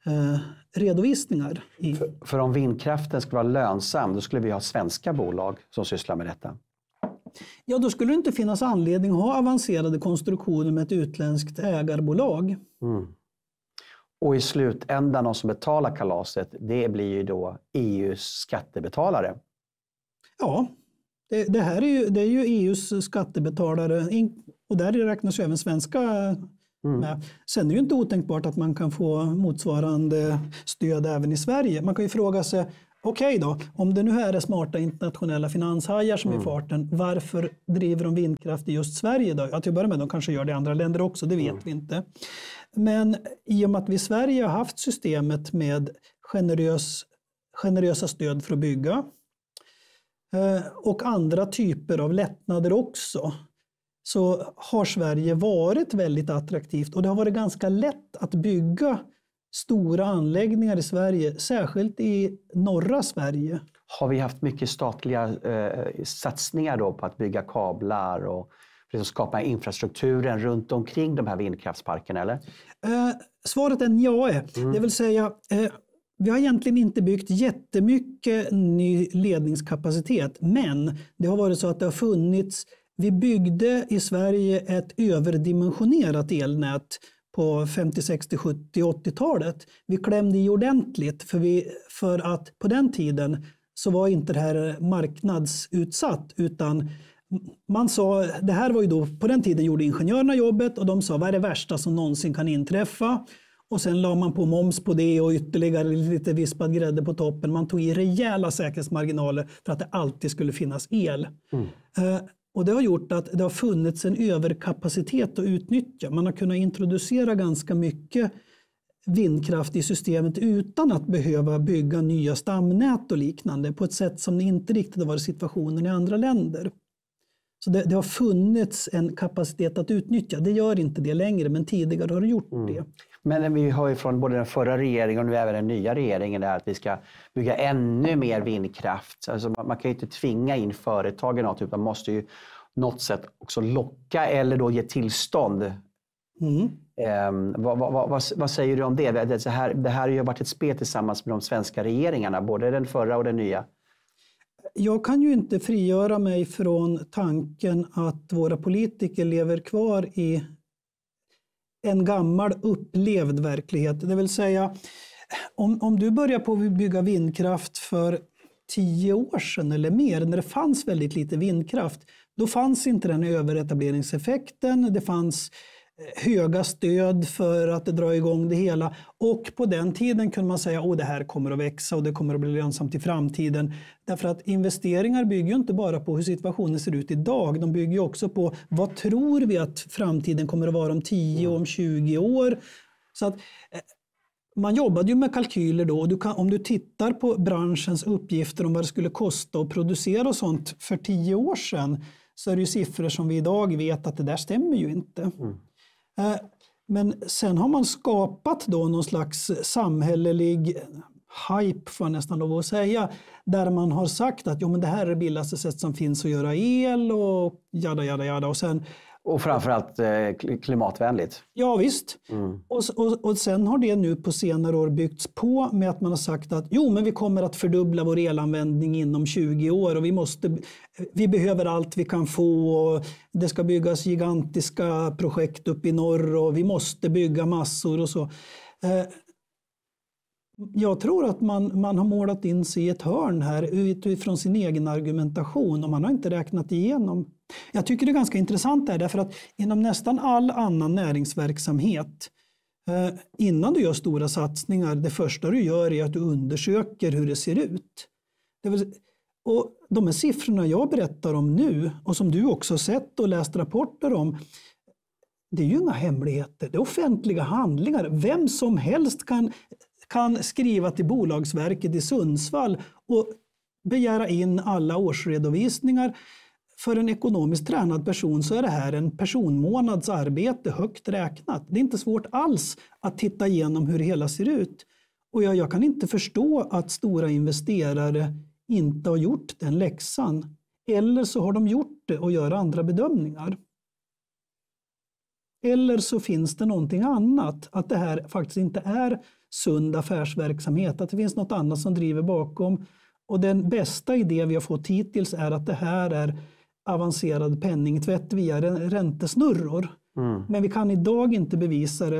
eh, redovisningar. I. För, för om vindkraften ska vara lönsam, då skulle vi ha svenska bolag som sysslar med detta. Ja, då skulle det inte finnas anledning att ha avancerade konstruktioner med ett utländskt ägarbolag. Mm. Och i slutändan, de som betalar kalaset, det blir ju då EUs skattebetalare. Ja, det, det här är ju, det är ju EUs skattebetalare och där räknas ju även svenska Mm. Sen är det ju inte otänkbart att man kan få motsvarande stöd även i Sverige. Man kan ju fråga sig, okej okay då, om det nu är smarta internationella finanshajar som mm. är i farten, varför driver de vindkraft i just Sverige då? Ja, till att börja med, de kanske gör det i andra länder också, det vet mm. vi inte. Men i och med att vi i Sverige har haft systemet med generös, generösa stöd för att bygga eh, och andra typer av lättnader också, så har Sverige varit väldigt attraktivt och det har varit ganska lätt att bygga stora anläggningar i Sverige, särskilt i norra Sverige. Har vi haft mycket statliga eh, satsningar då på att bygga kablar och liksom skapa infrastrukturen runt omkring de här vindkraftsparkerna? Eller? Eh, svaret är ja. Mm. Det vill säga, eh, vi har egentligen inte byggt jättemycket ny ledningskapacitet, men det har varit så att det har funnits vi byggde i Sverige ett överdimensionerat elnät på 50, 60, 70, 80-talet. Vi klämde i ordentligt för, vi, för att på den tiden så var inte det här marknadsutsatt utan man sa, det här var ju då, på den tiden gjorde ingenjörerna jobbet och de sa vad är det värsta som någonsin kan inträffa? Och sen la man på moms på det och ytterligare lite vispad grädde på toppen. Man tog i rejäla säkerhetsmarginaler för att det alltid skulle finnas el. Mm. Och det har gjort att det har funnits en överkapacitet att utnyttja. Man har kunnat introducera ganska mycket vindkraft i systemet utan att behöva bygga nya stamnät och liknande på ett sätt som inte riktigt har varit situationen i andra länder. Så det, det, har funnits en kapacitet att utnyttja. Det gör inte det längre, men tidigare har det gjort mm. det. Men vi hör ju från både den förra regeringen och nu även den nya regeringen att vi ska bygga ännu mer vindkraft. Alltså man kan ju inte tvinga in företagen något, utan man måste ju något sätt också locka eller då ge tillstånd. Mm. Um, vad, vad, vad, vad, säger du om det? Det här, det här har ju varit ett spel tillsammans med de svenska regeringarna, både den förra och den nya. Jag kan ju inte frigöra mig från tanken att våra politiker lever kvar i en gammal upplevd verklighet. Det vill säga, om, om du börjar på att bygga vindkraft för tio år sedan eller mer, när det fanns väldigt lite vindkraft, då fanns inte den överetableringseffekten. Det fanns höga stöd för att dra igång det hela. Och på den tiden kunde man säga att det här kommer att växa och det kommer att bli lönsamt i framtiden. Därför att investeringar bygger inte bara på hur situationen ser ut idag. De bygger också på vad tror vi att framtiden kommer att vara om 10 och om 20 år. Så att, eh, man jobbade ju med kalkyler då. Du kan, om du tittar på branschens uppgifter om vad det skulle kosta att producera och sånt för tio år sedan så är det ju siffror som vi idag vet att det där stämmer ju inte. Mm. Eh, men sen har man skapat då någon slags samhällelig hype, får jag nästan lov att säga, där man har sagt att jo, men det här är det billigaste sätt som finns att göra el och jada, jada, jada. Och sen och framförallt eh, klimatvänligt. Ja visst. Mm. Och, och, och sen har det nu på senare år byggts på med att man har sagt att jo, men vi kommer att fördubbla vår elanvändning inom 20 år och vi, måste, vi behöver allt vi kan få. Och det ska byggas gigantiska projekt uppe i norr och vi måste bygga massor och så. Eh, jag tror att man, man har målat in sig i ett hörn här utifrån sin egen argumentation och man har inte räknat igenom. Jag tycker det är ganska intressant där, därför att inom nästan all annan näringsverksamhet eh, innan du gör stora satsningar, det första du gör är att du undersöker hur det ser ut. Det vill, och de här siffrorna jag berättar om nu och som du också sett och läst rapporter om, det är ju inga hemligheter, det är offentliga handlingar. Vem som helst kan kan skriva till Bolagsverket i Sundsvall och begära in alla årsredovisningar. För en ekonomiskt tränad person så är det här en personmånads arbete högt räknat. Det är inte svårt alls att titta igenom hur det hela ser ut. Och jag, jag kan inte förstå att stora investerare inte har gjort den läxan. Eller så har de gjort det och gör andra bedömningar. Eller så finns det någonting annat, att det här faktiskt inte är sund affärsverksamhet, att det finns något annat som driver bakom. Och den bästa idé vi har fått hittills är att det här är avancerad penningtvätt via räntesnurror. Mm. Men vi kan idag inte bevisa det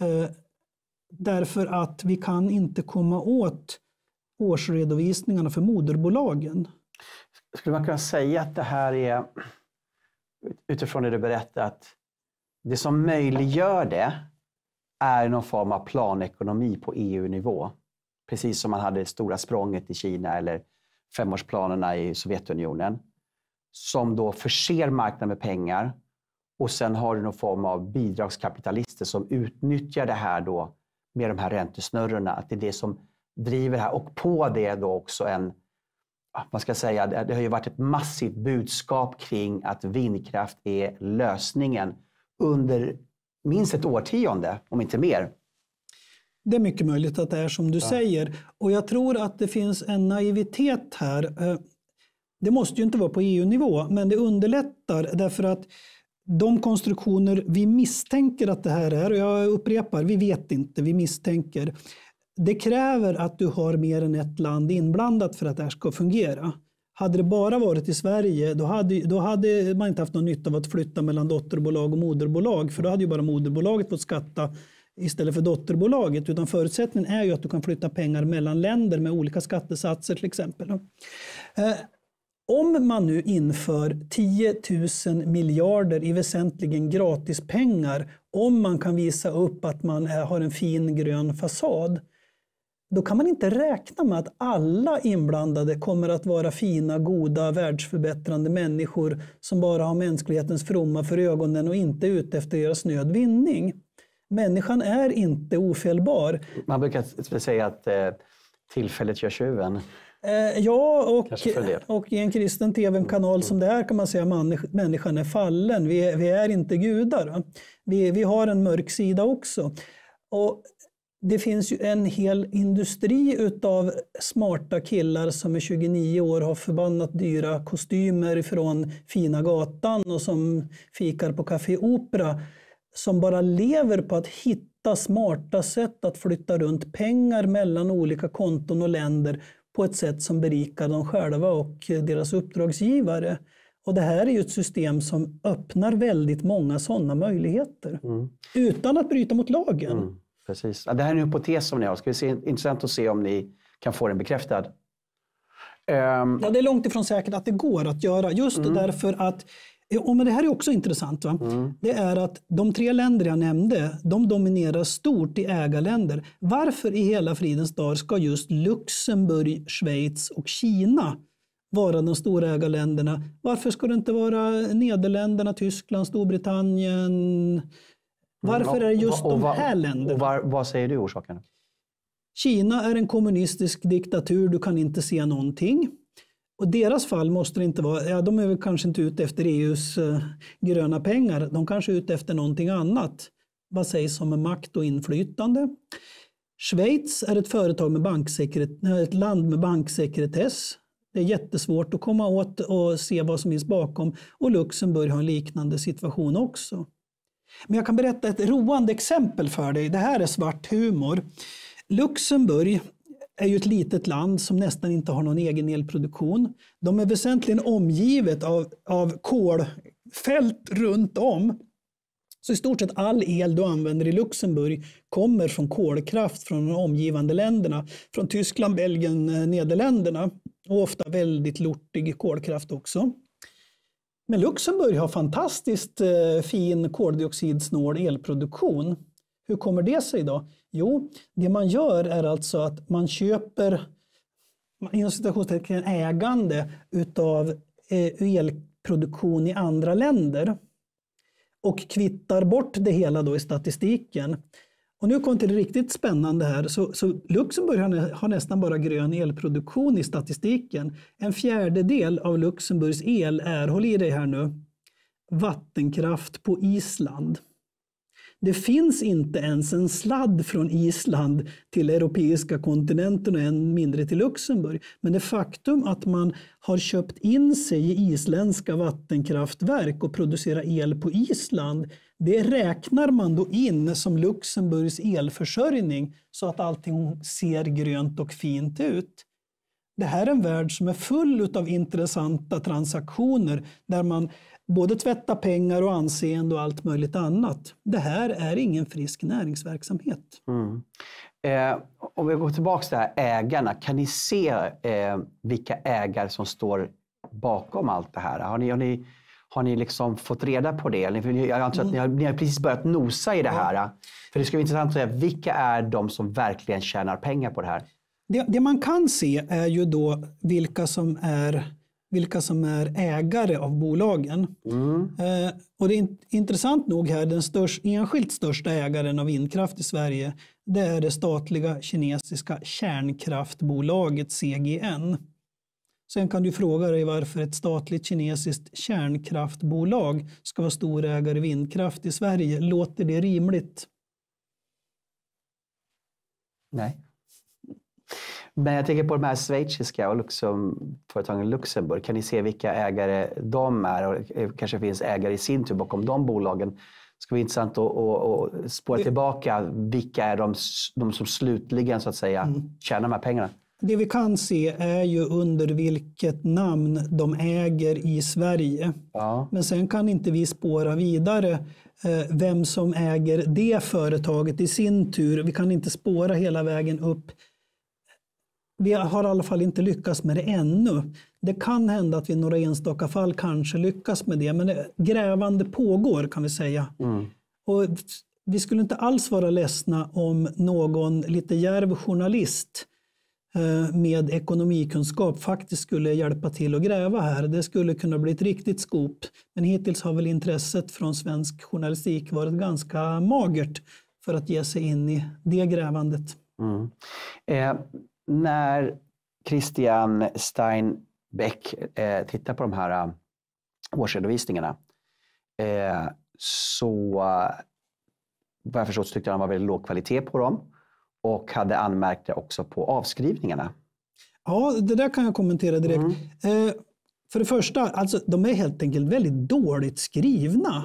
eh, därför att vi kan inte komma åt årsredovisningarna för moderbolagen. Skulle man kunna säga att det här är, utifrån det du berättar, att det som möjliggör det är någon form av planekonomi på EU-nivå? Precis som man hade det stora språnget i Kina eller femårsplanerna i Sovjetunionen. Som då förser marknaden med pengar och sen har du någon form av bidragskapitalister som utnyttjar det här då med de här räntesnurrorna. Att det är det som driver det här. Och på det då också en, vad ska säga, det har ju varit ett massivt budskap kring att vindkraft är lösningen under minst ett årtionde, om inte mer. Det är mycket möjligt att det är som du ja. säger. Och jag tror att det finns en naivitet här. Det måste ju inte vara på EU-nivå, men det underlättar därför att de konstruktioner vi misstänker att det här är, och jag upprepar, vi vet inte, vi misstänker. Det kräver att du har mer än ett land inblandat för att det här ska fungera. Hade det bara varit i Sverige, då hade, då hade man inte haft någon nytta av att flytta mellan dotterbolag och moderbolag, för då hade ju bara moderbolaget fått skatta istället för dotterbolaget. Utan förutsättningen är ju att du kan flytta pengar mellan länder med olika skattesatser till exempel. Eh, om man nu inför 10 000 miljarder i väsentligen gratispengar, om man kan visa upp att man har en fin grön fasad, då kan man inte räkna med att alla inblandade kommer att vara fina, goda, världsförbättrande människor som bara har mänsklighetens fromma för ögonen och inte är ute efter deras nöd vinning. Människan är inte ofelbar. Man brukar säga att eh, tillfället gör tjuven. Eh, ja, och, och i en kristen tv-kanal som det här kan man säga att människan är fallen. Vi är, vi är inte gudar. Vi, vi har en mörk sida också. Och det finns ju en hel industri utav smarta killar som i 29 år har förbannat dyra kostymer från fina gatan och som fikar på Café Opera. Som bara lever på att hitta smarta sätt att flytta runt pengar mellan olika konton och länder på ett sätt som berikar dem själva och deras uppdragsgivare. Och det här är ju ett system som öppnar väldigt många sådana möjligheter. Mm. Utan att bryta mot lagen. Mm, precis. Ja, det här är en hypotes som ni har. Ska bli se, intressant att se om ni kan få den bekräftad. Um... Ja, det är långt ifrån säkert att det går att göra. Just mm. därför att och men det här är också intressant. Va? Mm. Det är att de tre länder jag nämnde, de dominerar stort i ägarländer. Varför i hela fridens dag ska just Luxemburg, Schweiz och Kina vara de stora ägarländerna? Varför ska det inte vara Nederländerna, Tyskland, Storbritannien? Varför är det just de här länderna? Och var, vad säger du orsaken? Kina är en kommunistisk diktatur, du kan inte se någonting. Och deras fall måste det inte vara, ja, de är väl kanske inte ute efter EUs eh, gröna pengar, de kanske är ute efter någonting annat. Vad sägs om makt och inflytande? Schweiz är ett, företag med banksekret, ett land med banksekretess. Det är jättesvårt att komma åt och se vad som finns bakom. Och Luxemburg har en liknande situation också. Men jag kan berätta ett roande exempel för dig. Det här är svart humor. Luxemburg är ju ett litet land som nästan inte har någon egen elproduktion. De är väsentligen omgivet av, av kolfält runt om. Så i stort sett all el du använder i Luxemburg kommer från kolkraft från de omgivande länderna. Från Tyskland, Belgien, eh, Nederländerna och ofta väldigt lortig kolkraft också. Men Luxemburg har fantastiskt eh, fin koldioxidsnål elproduktion. Hur kommer det sig då? Jo, det man gör är alltså att man köper inom citationstecken ägande utav eh, elproduktion i andra länder och kvittar bort det hela då i statistiken. Och nu kommer till det riktigt spännande här. Så, så Luxemburg har, har, nästan bara grön elproduktion i statistiken. En fjärdedel av Luxemburgs el är, håll i dig här nu, vattenkraft på Island. Det finns inte ens en sladd från Island till europeiska kontinenten och än mindre till Luxemburg. Men det faktum att man har köpt in sig i isländska vattenkraftverk och producerar el på Island, det räknar man då in som Luxemburgs elförsörjning så att allting ser grönt och fint ut. Det här är en värld som är full av intressanta transaktioner där man både tvättar pengar och anseende och allt möjligt annat. Det här är ingen frisk näringsverksamhet. Mm. Eh, om vi går tillbaka till här ägarna. Kan ni se eh, vilka ägare som står bakom allt det här? Har ni, har ni, har ni liksom fått reda på det? Jag antar att ni har, ni har precis börjat nosa i det här. Ja. För det skulle vara intressant att säga, vilka är de som verkligen tjänar pengar på det här? Det, det, man kan se är ju då vilka som är, vilka som är ägare av bolagen. Mm. Eh, och det är intressant nog här, den störst, enskilt största ägaren av vindkraft i Sverige, det är det statliga kinesiska kärnkraftbolaget CGN. Sen kan du fråga dig varför ett statligt kinesiskt kärnkraftbolag ska vara storägare i vindkraft i Sverige. Låter det rimligt? Nej. Men jag tänker på de här schweiziska och Luxem, företagen Luxemburg. Kan ni se vilka ägare de är? Och kanske finns ägare i sin tur bakom de bolagen. Det ska vara intressant att, att, att spåra tillbaka. Vilka är de, de som slutligen så att säga mm. tjänar de här pengarna? Det vi kan se är ju under vilket namn de äger i Sverige. Ja. Men sen kan inte vi spåra vidare eh, vem som äger det företaget i sin tur. Vi kan inte spåra hela vägen upp vi har i alla fall inte lyckats med det ännu. Det kan hända att vi i några enstaka fall kanske lyckas med det, men grävande pågår kan vi säga. Mm. Och vi skulle inte alls vara ledsna om någon lite djärv journalist eh, med ekonomikunskap faktiskt skulle hjälpa till att gräva här. Det skulle kunna bli ett riktigt skop. Men hittills har väl intresset från svensk journalistik varit ganska magert för att ge sig in i det grävandet. Mm. Eh, när Christian Steinbeck eh, tittar på de här uh, årsredovisningarna eh, så vad jag förstått tyckte han var väldigt låg kvalitet på dem och hade anmärkt också på avskrivningarna. Ja, det där kan jag kommentera direkt. Mm. Eh, för det första, alltså, de är helt enkelt väldigt dåligt skrivna.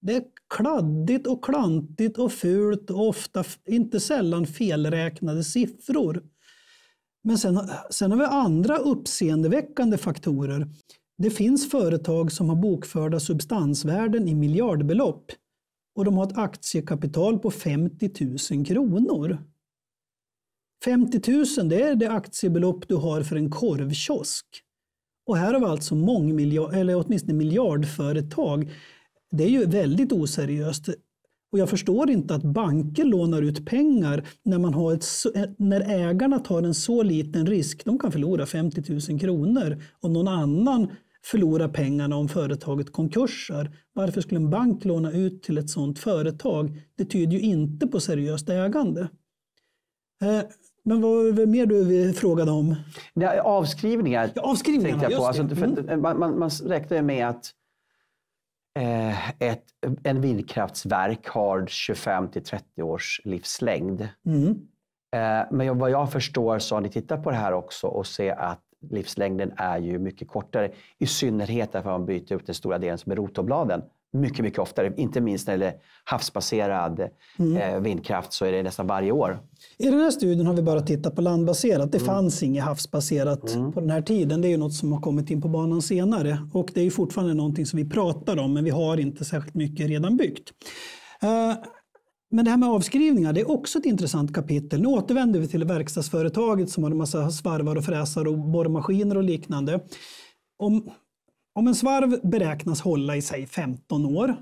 Det är kladdigt och klantigt och fult och ofta, inte sällan felräknade siffror. Men sen, sen har vi andra uppseendeväckande faktorer. Det finns företag som har bokförda substansvärden i miljardbelopp och de har ett aktiekapital på 50 000 kronor. 50 000 det är det aktiebelopp du har för en korvkiosk. Och här har vi alltså mångmiljard, eller åtminstone miljardföretag. Det är ju väldigt oseriöst. Och jag förstår inte att banker lånar ut pengar när, man har ett, när ägarna tar en så liten risk. De kan förlora 50 000 kronor och någon annan förlorar pengarna om företaget konkursar. Varför skulle en bank låna ut till ett sådant företag? Det tyder ju inte på seriöst ägande. Eh, men vad var det mer du frågade om? Ja, avskrivningar. Ja, avskrivningarna, jag på. Alltså, mm. man, man, man räknar med att Eh, ett, en vindkraftsverk har 25 till 30 års livslängd. Mm. Eh, men vad jag förstår så har ni tittat på det här också och ser att livslängden är ju mycket kortare. I synnerhet därför att man byter ut den stora delen som är rotorbladen mycket, mycket oftare. Inte minst när det gäller havsbaserad mm. eh, vindkraft så är det nästan varje år. I den här studien har vi bara tittat på landbaserat. Det mm. fanns inget havsbaserat mm. på den här tiden. Det är ju något som har kommit in på banan senare. Och det är ju fortfarande någonting som vi pratar om, men vi har inte särskilt mycket redan byggt. Uh, men det här med avskrivningar, det är också ett intressant kapitel. Nu återvänder vi till verkstadsföretaget som har en massa svarvar och fräsar och borrmaskiner och liknande. Om, om en svarv beräknas hålla i sig 15 år,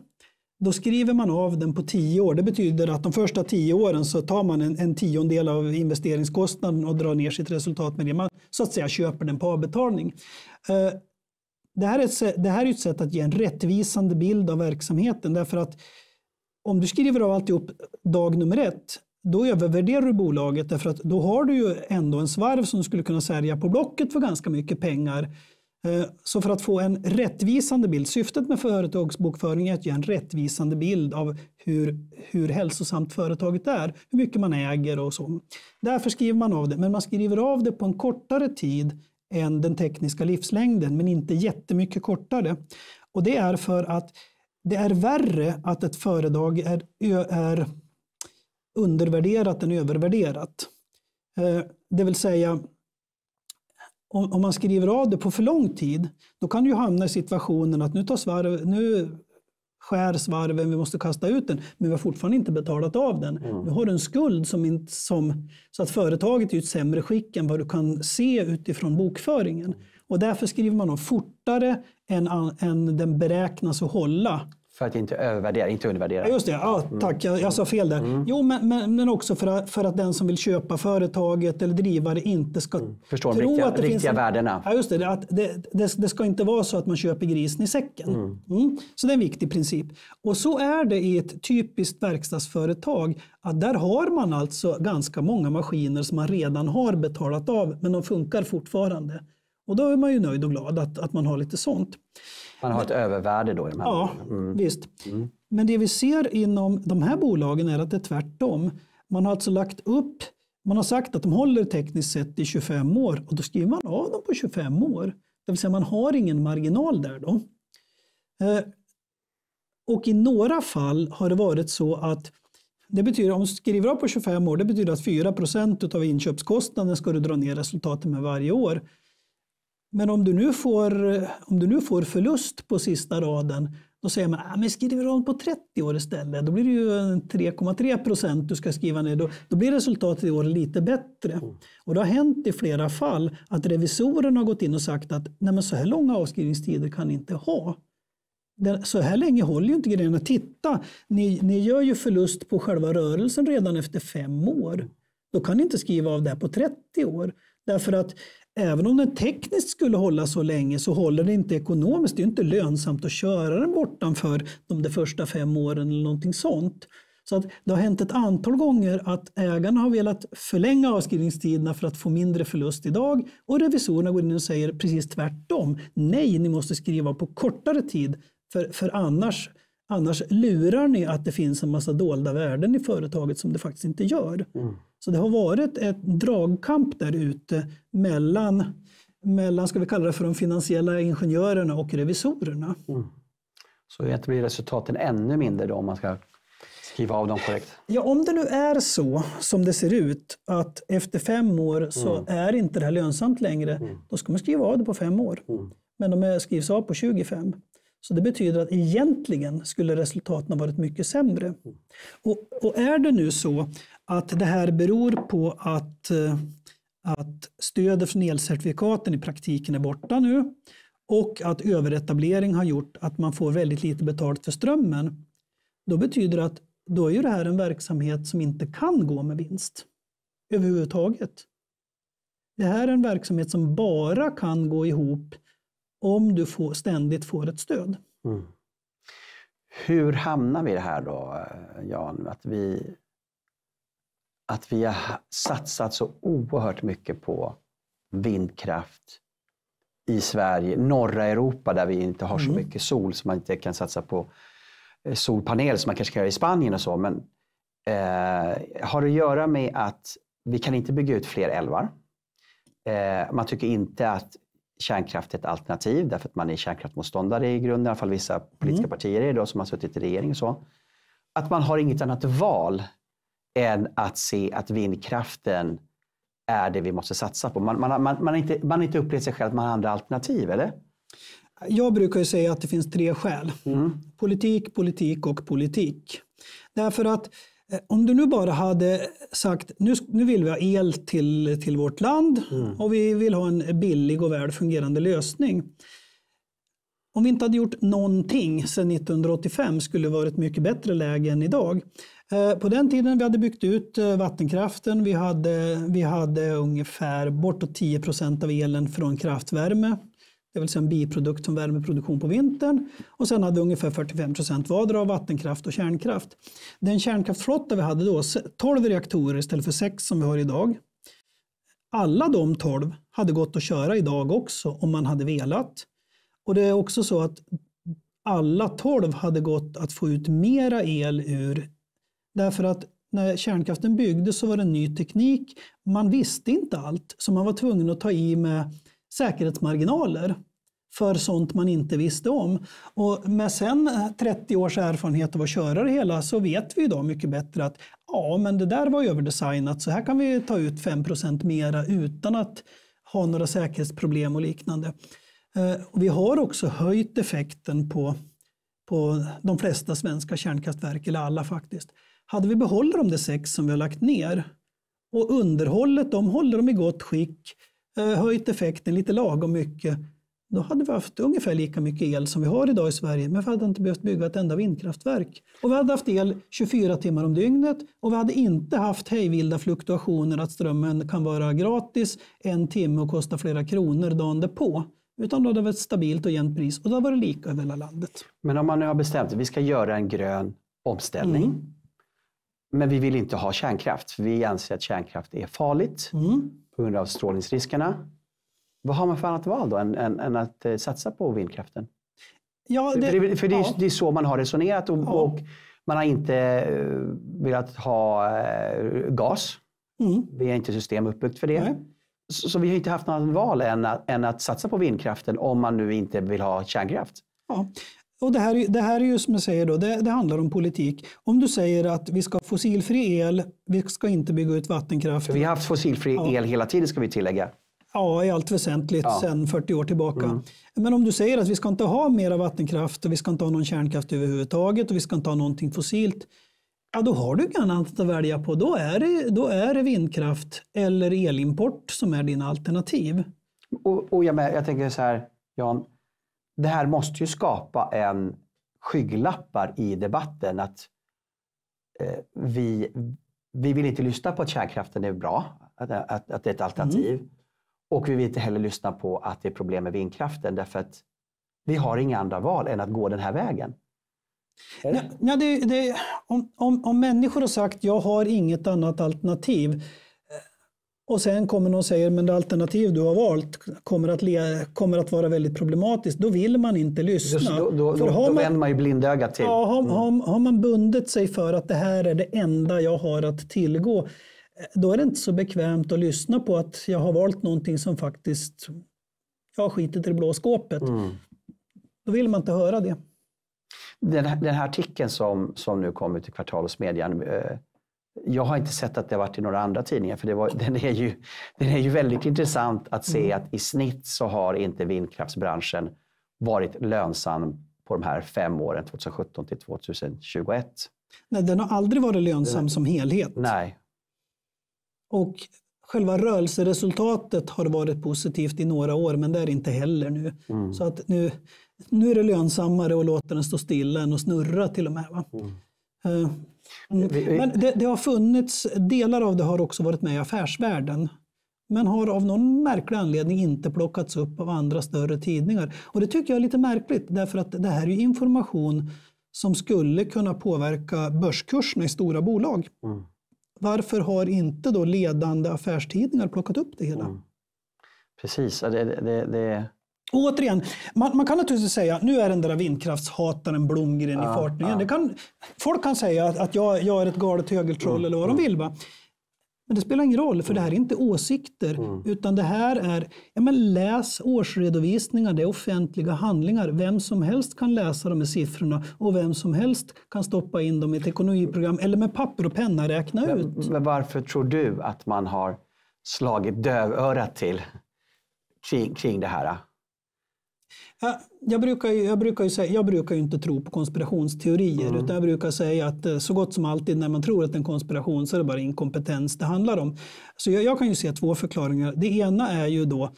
då skriver man av den på 10 år. Det betyder att de första 10 åren så tar man en, en tiondel av investeringskostnaden och drar ner sitt resultat med det. Man så att säga köper den på avbetalning. Eh, det här, är ett, det här är ett sätt att ge en rättvisande bild av verksamheten därför att om du skriver av alltihop dag nummer ett då övervärderar du bolaget därför att då har du ju ändå en svarv som du skulle kunna sälja på Blocket för ganska mycket pengar Eh, så för att få en rättvisande bild, syftet med företagsbokföring är att ge en rättvisande bild av hur, hur hälsosamt företaget är, hur mycket man äger och så. Därför skriver man av det, men man skriver av det på en kortare tid än den tekniska livslängden, men inte jättemycket kortare. Och det är för att det är värre att ett företag är, är undervärderat än övervärderat. Eh, det vill säga, om, man skriver av det på för lång tid, då kan du hamna i situationen att nu, tar svarv, nu skär svarven, vi måste kasta ut den, men vi har fortfarande inte betalat av den. Mm. Nu har du en skuld som, inte, som, så att företaget är i ett sämre skick än vad du kan se utifrån bokföringen. Och därför skriver man fortare än, än den beräknas att hålla. För att inte övervärdera, inte undervärdera. Just det, ja, mm. tack. Jag, jag sa fel där. Mm. Jo, men, men, men, också för att, för att den som vill köpa företaget eller driva det inte ska mm. Förstår tro riktiga, att det riktiga finns en, värdena. Ja, just det, att det, det, det, ska inte vara så att man köper grisen i säcken. Mm. mm. Så det är en viktig princip. Och så är det i ett typiskt verkstadsföretag. Att där har man alltså ganska många maskiner som man redan har betalat av, men de funkar fortfarande. Och då är man ju nöjd och glad att, att man har lite sånt. Man har ett övervärde då? I de här ja, mm. visst. Mm. Men det vi ser inom de här bolagen är att det är tvärtom. Man har alltså lagt upp, man har sagt att de håller tekniskt sett i 25 år och då skriver man av dem på 25 år. Det vill säga man har ingen marginal där då. Eh, och i några fall har det varit så att det betyder, om du skriver av på 25 år, det betyder att 4 procent av inköpskostnaden ska du dra ner resultatet med varje år. Men om du nu får, om du nu får förlust på sista raden, då säger man att ah, skriver om på 30 år istället. Då blir det ju 3,3 procent du ska skriva ner. Då, då blir resultatet i år lite bättre. Mm. Och det har hänt i flera fall att revisorerna har gått in och sagt att Nej, men så här långa avskrivningstider kan ni inte ha. Så här länge håller ju inte grejerna. Titta, ni, ni gör ju förlust på själva rörelsen redan efter fem år. Då kan ni inte skriva av det på 30 år. Därför att även om den tekniskt skulle hålla så länge så håller det inte ekonomiskt. Det är inte lönsamt att köra den bortanför de, de första fem åren eller någonting sånt. Så att det har hänt ett antal gånger att ägarna har velat förlänga avskrivningstiderna för att få mindre förlust idag och revisorerna går in och säger precis tvärtom. Nej, ni måste skriva på kortare tid för, för annars, annars lurar ni att det finns en massa dolda värden i företaget som det faktiskt inte gör. Mm. Så det har varit ett dragkamp där ute mellan, mellan, ska vi kalla det för de finansiella ingenjörerna och revisorerna. Mm. Så blir resultaten ännu mindre då om man ska skriva av dem korrekt? Ja, om det nu är så som det ser ut att efter fem år så mm. är inte det här lönsamt längre, mm. då ska man skriva av det på fem år. Mm. Men de skrivs av på 25. Så det betyder att egentligen skulle resultaten ha varit mycket sämre. Mm. Och, och, är det nu så att det här beror på att, eh, att stödet från elcertifikaten i praktiken är borta nu och att överetablering har gjort att man får väldigt lite betalt för strömmen. Då betyder det att då är ju det här en verksamhet som inte kan gå med vinst överhuvudtaget. Det här är en verksamhet som bara kan gå ihop om du får, ständigt får ett stöd. Mm. Hur hamnar vi i det här då, Jan? Att vi att vi har satsat så oerhört mycket på vindkraft i Sverige, norra Europa där vi inte har så mm. mycket sol så man inte kan satsa på eh, solpaneler som man kanske kan göra i Spanien och så. Men eh, har det att göra med att vi kan inte bygga ut fler älvar. Eh, man tycker inte att kärnkraft är ett alternativ därför att man är kärnkraftmotståndare i grunden, i alla fall vissa politiska mm. partier är det som har suttit i regering och så. Att man har inget annat val än att se att vindkraften är det vi måste satsa på. Man, man, man, man, inte, man har inte upplevt sig själv att man har andra alternativ, eller? Jag brukar ju säga att det finns tre skäl. Mm. Politik, politik och politik. Därför att om du nu bara hade sagt nu, nu vill vi ha el till, till vårt land mm. och vi vill ha en billig och väl fungerande lösning. Om vi inte hade gjort någonting sedan 1985 skulle det varit mycket bättre läge än idag. Eh, på den tiden vi hade byggt ut eh, vattenkraften, vi hade, vi hade ungefär bortåt 10 procent av elen från kraftvärme. Det vill säga en biprodukt som värmeproduktion på vintern. Och sen hade vi ungefär 45 procent vardera av vattenkraft och kärnkraft. Den kärnkraftsflotta vi hade då, 12 reaktorer istället för 6 som vi har idag. alla de 12 hade gått att köra idag också om man hade velat. Och det är också så att alla 12 hade gått att få ut mera el ur. Därför att när kärnkraften byggdes så var det en ny teknik. Man visste inte allt, så man var tvungen att ta i med säkerhetsmarginaler för sånt man inte visste om. Och med sen 30 års erfarenhet av att köra det hela så vet vi idag mycket bättre att ja, men det där var överdesignat så här kan vi ta ut 5% mera utan att ha några säkerhetsproblem och liknande. Eh, och vi har också höjt effekten på, på de flesta svenska kärnkraftverk, eller alla faktiskt. Hade vi behållit de där sex som vi har lagt ner och underhållet, de håller dem i gott skick, höjt effekten lite lagom mycket, då hade vi haft ungefär lika mycket el som vi har idag i Sverige, men vi hade inte behövt bygga ett enda vindkraftverk. Och vi hade haft el 24 timmar om dygnet och vi hade inte haft hejvilda fluktuationer, att strömmen kan vara gratis en timme och kosta flera kronor dagen därpå. Utan då hade det varit ett stabilt och jämnt pris och då var det lika över hela landet. Men om man nu har bestämt att vi ska göra en grön omställning, mm. men vi vill inte ha kärnkraft, för vi anser att kärnkraft är farligt mm. På grund av strålningsriskerna. Vad har man för annat val då än, än, än att eh, satsa på vindkraften? Ja, det, för det, för det, ja. det är så man har resonerat och, ja. och man har inte uh, velat ha uh, gas. Mm. Vi har inte system uppbyggt för det. Så, så, vi har inte haft något val än att, än att satsa på vindkraften om man nu inte vill ha kärnkraft. Ja. Och det, här, det här är ju som jag säger, då, det, det, handlar om politik. Om du säger att vi ska ha fossilfri el, vi ska inte bygga ut vattenkraft. För vi har haft fossilfri ja. el hela tiden ska vi tillägga. Ja, i allt väsentligt ja. sedan 40 år tillbaka. Mm. Men om du säger att vi ska inte ha mera vattenkraft och vi ska inte ha någon kärnkraft överhuvudtaget och vi ska inte ha någonting fossilt. Ja, då har du inget annat att välja på. Då är, det, då är det vindkraft eller elimport som är dina alternativ. Och, och jag, jag tänker så här, Jan. Det här måste ju skapa en skygglappar i debatten. Att eh, vi, vi vill inte lyssna på att kärnkraften är bra, att, att, att det är ett alternativ. Mm. Och vi vill inte heller lyssna på att det är problem med vindkraften därför att vi har inga andra val än att gå den här vägen. Ja, det, det, om, om, om människor har sagt jag har inget annat alternativ och sen kommer någon och säger men det alternativ du har valt kommer att, le, kommer att vara väldigt problematiskt. Då vill man inte lyssna. Då, då, då, då vänder man ju blindögat till. Ja, har, mm. har, har man bundit sig för att det här är det enda jag har att tillgå då är det inte så bekvämt att lyssna på att jag har valt någonting som faktiskt jag har skitit i det blå skåpet. Mm. Då vill man inte höra det. Den här, den här artikeln som, som nu kom ut i Kvartalsmedien. Eh, jag har inte sett att det har varit i några andra tidningar, för det var, den, är ju, den är ju väldigt intressant att se mm. att i snitt så har inte vindkraftsbranschen varit lönsam på de här fem åren, 2017 till 2021. Nej, den har aldrig varit lönsam som helhet. Nej, och själva rörelseresultatet har varit positivt i några år, men det är inte heller nu. Mm. Så att nu, nu är det lönsammare att låta den stå stilla än att snurra till och med. Va? Mm. Uh, men det, det, har funnits, delar av det har också varit med i affärsvärlden. Men har av någon märklig anledning inte plockats upp av andra större tidningar. Och det tycker jag är lite märkligt därför att det här är information som skulle kunna påverka börskurserna i stora bolag. Mm. Varför har inte då ledande affärstidningar plockat upp det hela? Mm. Precis. Det, det, det... Och återigen, man, man, kan naturligtvis säga nu är den där vindkraftshataren Blomgren ja, i farten igen. Ja. Kan, folk kan säga att, att jag, jag är ett galet högertroll mm, eller vad de vill. Va? Men det spelar ingen roll, för det här är inte åsikter, mm. utan det här är, ja men läs årsredovisningar, det är offentliga handlingar. Vem som helst kan läsa de här siffrorna och vem som helst kan stoppa in dem i ett ekonomiprogram eller med papper och penna räkna men, ut. Men varför tror du att man har slagit dövörat till kring, kring det här? Jag brukar, ju, jag, brukar ju säga, jag brukar inte tro på konspirationsteorier mm. utan jag brukar säga att eh, så gott som alltid när man tror att en konspiration så är det bara inkompetens det handlar om. Så jag, jag kan ju se två förklaringar. Det ena är ju då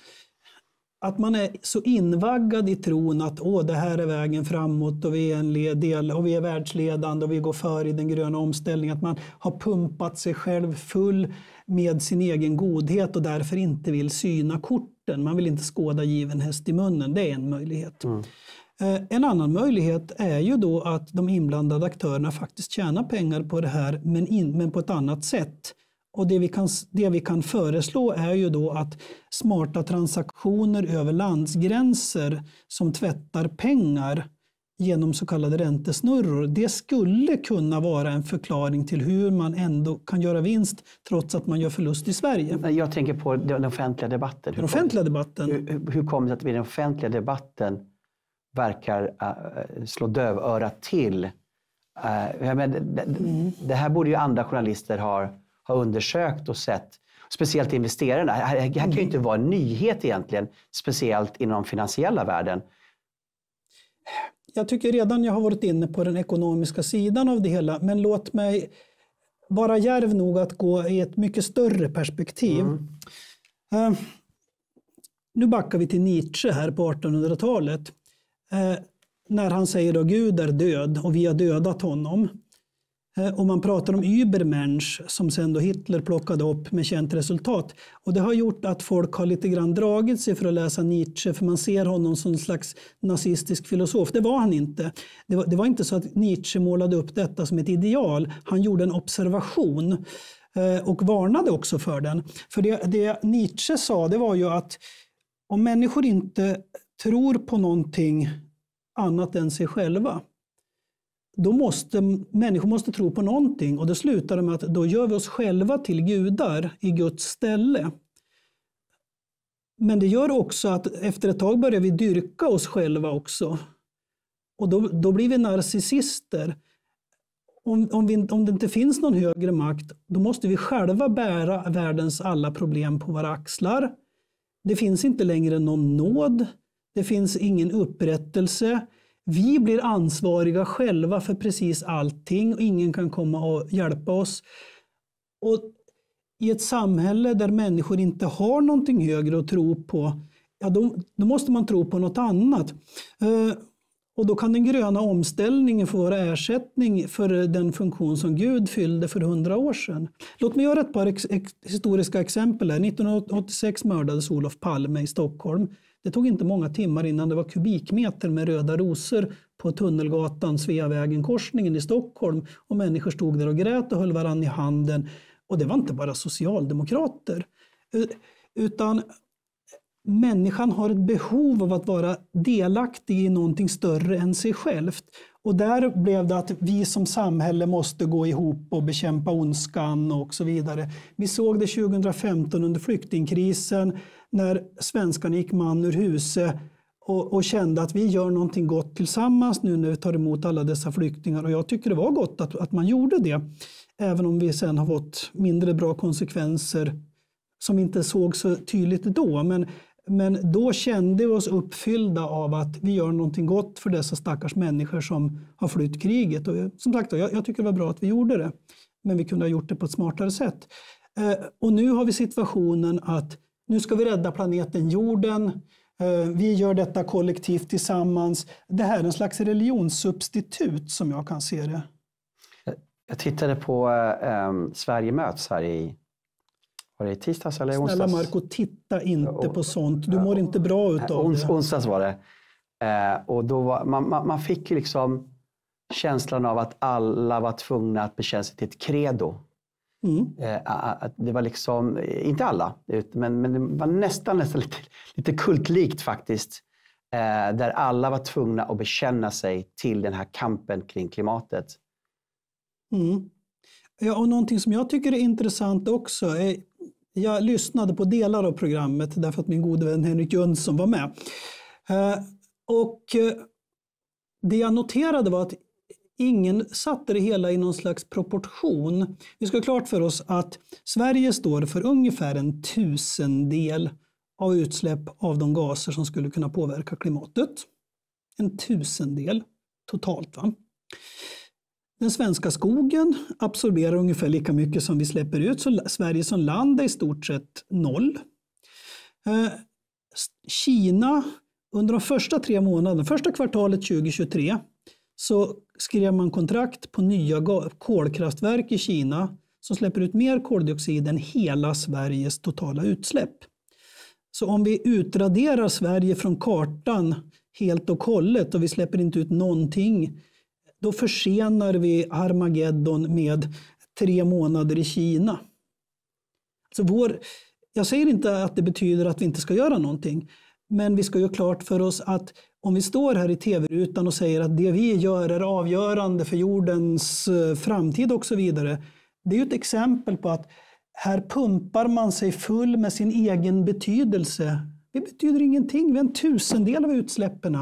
att man är så invaggad i tron att Åh, det här är vägen framåt och vi är en del och vi är världsledande och vi går före i den gröna omställningen. Att man har pumpat sig själv full med sin egen godhet och därför inte vill syna korten. Man vill inte skåda given häst i munnen. Det är en möjlighet. Mm. Eh, en annan möjlighet är ju då att de inblandade aktörerna faktiskt tjänar pengar på det här men, in, men på ett annat sätt. Och det vi, kan, det vi kan föreslå är ju då att smarta transaktioner över landsgränser som tvättar pengar genom så kallade räntesnurror. Det skulle kunna vara en förklaring till hur man ändå kan göra vinst trots att man gör förlust i Sverige. Jag tänker på den offentliga debatten. Den offentliga debatten? Hur, hur kommer det sig att den offentliga debatten verkar uh, slå dövörat till? Uh, men, det, mm. det här borde ju andra journalister ha, ha undersökt och sett. Speciellt investerarna. Det här, här kan ju inte vara en nyhet egentligen, speciellt inom finansiella världen jag tycker redan jag har varit inne på den ekonomiska sidan av det hela, men låt mig vara järv nog att gå i ett mycket större perspektiv. Mm. Uh, nu backar vi till Nietzsche här på 1800-talet. Uh, eh, när han säger att Gud är död och vi har dödat honom. Eh, och man pratar om Übermensch som sen då Hitler plockade upp med känt resultat. Och det har gjort att folk har lite grann dragit sig för att läsa Nietzsche för man ser honom som en slags nazistisk filosof. Det var han inte. Det var, det var inte så att Nietzsche målade upp detta som ett ideal. Han gjorde en observation eh, och varnade också för den. För det, det Nietzsche sa det var ju att om människor inte tror på någonting annat än sig själva då måste människor måste tro på någonting och det slutar med att då gör vi oss själva till gudar i Guds ställe. Men det gör också att efter ett tag börjar vi dyrka oss själva också. Och då, då blir vi narcissister. Om, om, vi, om det inte finns någon högre makt, då måste vi själva bära världens alla problem på våra axlar. Det finns inte längre någon nåd. Det finns ingen upprättelse. Vi blir ansvariga själva för precis allting och ingen kan komma och hjälpa oss. Och I ett samhälle där människor inte har någonting högre att tro på, ja, då, då måste man tro på något annat. Eh, och då kan den gröna omställningen få vara ersättning för den funktion som Gud fyllde för hundra år sedan. Låt mig göra ett par ex historiska exempel. Här. 1986 mördades Olof Palme i Stockholm. Det tog inte många timmar innan det var kubikmeter med röda rosor på Tunnelgatan, Sveavägen-korsningen i Stockholm och människor stod där och grät och höll varandra i handen. Och det var inte bara socialdemokrater. Utan människan har ett behov av att vara delaktig i någonting större än sig självt. Och där blev det att vi som samhälle måste gå ihop och bekämpa ondskan och så vidare. Vi såg det 2015 under flyktingkrisen när svenskarna gick man ur huset och, och, kände att vi gör någonting gott tillsammans nu när vi tar emot alla dessa flyktingar. Och jag tycker det var gott att, att man gjorde det. Även om vi sen har fått mindre bra konsekvenser som inte såg så tydligt då. Men, men då kände vi oss uppfyllda av att vi gör någonting gott för dessa stackars människor som har flytt kriget. Och som sagt, jag, jag tycker det var bra att vi gjorde det. Men vi kunde ha gjort det på ett smartare sätt. Eh, och nu har vi situationen att nu ska vi rädda planeten jorden. Eh, vi gör detta kollektivt tillsammans. Det här är en slags religionssubstitut som jag kan se det. Jag tittade på um, Sverige möts här i var det i tisdags eller onsdags? Snälla Marco, titta inte på sånt. Du mår inte bra utav Ons, det. Onsdags var det. Eh, och då var, man, man, man, fick liksom känslan av att alla var tvungna att bekänna sig till ett credo. Mm. Eh, det var liksom, inte alla, men, men det var nästan, nästan lite, lite kultlikt faktiskt. Eh, där alla var tvungna att bekänna sig till den här kampen kring klimatet. Mm. Ja, och någonting som jag tycker är intressant också är jag lyssnade på delar av programmet därför att min gode vän Henrik Jönsson var med. Eh, och det jag noterade var att ingen satte det hela i någon slags proportion. Vi ska ha klart för oss att Sverige står för ungefär en tusendel av utsläpp av de gaser som skulle kunna påverka klimatet. En tusendel totalt. Va? Den svenska skogen absorberar ungefär lika mycket som vi släpper ut, så Sverige som land är i stort sett noll. Eh, Kina, under de första tre månaderna, första kvartalet 2023, så skrev man kontrakt på nya kolkraftverk i Kina som släpper ut mer koldioxid än hela Sveriges totala utsläpp. Så om vi utraderar Sverige från kartan helt och hållet och vi släpper inte ut någonting, då försenar vi Armageddon med tre månader i Kina. Så vår, jag säger inte att det betyder att vi inte ska göra någonting. Men vi ska ju klart för oss att om vi står här i tv-rutan och säger att det vi gör är avgörande för jordens eh, framtid och så vidare. Det är ju ett exempel på att här pumpar man sig full med sin egen betydelse. Det betyder ingenting. Vi är en tusendel av utsläppen.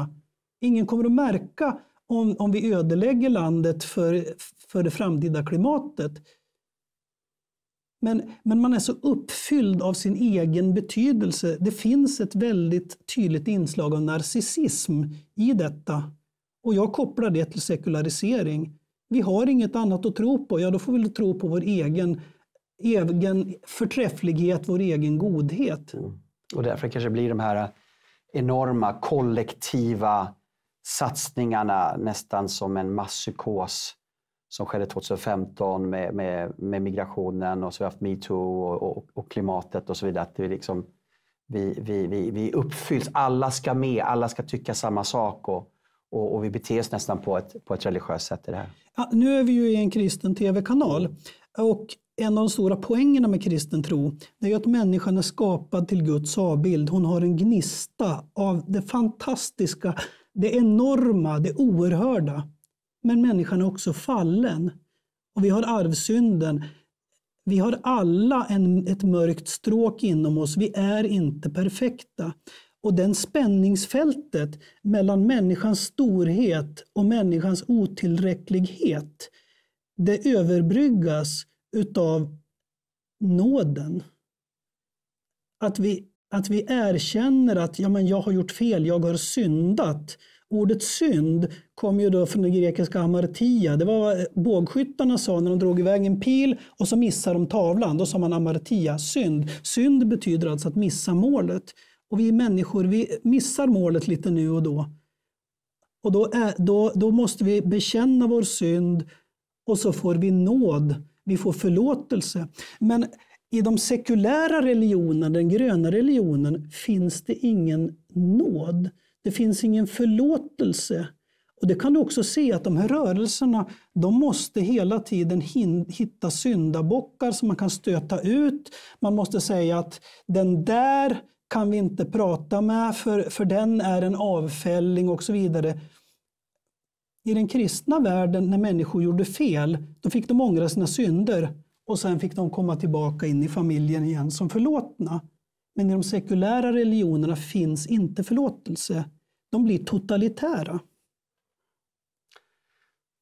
Ingen kommer att märka om, om vi ödelägger landet för, för det framtida klimatet. Men, men man är så uppfylld av sin egen betydelse. Det finns ett väldigt tydligt inslag av narcissism i detta. Och jag kopplar det till sekularisering. Vi har inget annat att tro på, ja då får vi tro på vår egen, egen förträfflighet, vår egen godhet. Mm. Och därför kanske blir de här enorma kollektiva satsningarna nästan som en masspsykos som skedde 2015 med, med, med migrationen och så har vi haft metoo och, och, och, klimatet och så vidare. Att vi, liksom, vi, vi, vi, vi uppfylls, alla ska med, alla ska tycka samma sak och, och, och vi beter oss nästan på ett, på ett religiöst sätt i det här. Ja, nu är vi ju i en kristen tv-kanal och en av de stora poängerna med kristen tro är att människan är skapad till Guds avbild. Hon har en gnista av det fantastiska, det enorma, det oerhörda. Men människan är också fallen. Och vi har arvsynden. Vi har alla en, ett mörkt stråk inom oss. Vi är inte perfekta. Och den spänningsfältet mellan människans storhet och människans otillräcklighet, det överbryggas utav nåden. Att vi, att vi erkänner att ja, men jag har gjort fel, jag har syndat. Ordet synd kom ju då från det grekiska amartia. Det var vad bågskyttarna sa när de drog iväg en pil och så missade de tavlan. Då sa man amartia, synd. Synd betyder alltså att missa målet. Och vi människor vi missar målet lite nu och då. Och då, är, då, då måste vi bekänna vår synd och så får vi nåd. Vi får förlåtelse. Men i de sekulära religionerna, den gröna religionen, finns det ingen nåd. Det finns ingen förlåtelse. Och Det kan du också se att de här rörelserna de måste hela tiden hitta syndabockar som man kan stöta ut. Man måste säga att den där kan vi inte prata med för, för den är en avfälling och så vidare. I den kristna världen när människor gjorde fel, då fick de ångra sina synder och sen fick de komma tillbaka in i familjen igen som förlåtna. Men i de sekulära religionerna finns inte förlåtelse. De blir totalitära.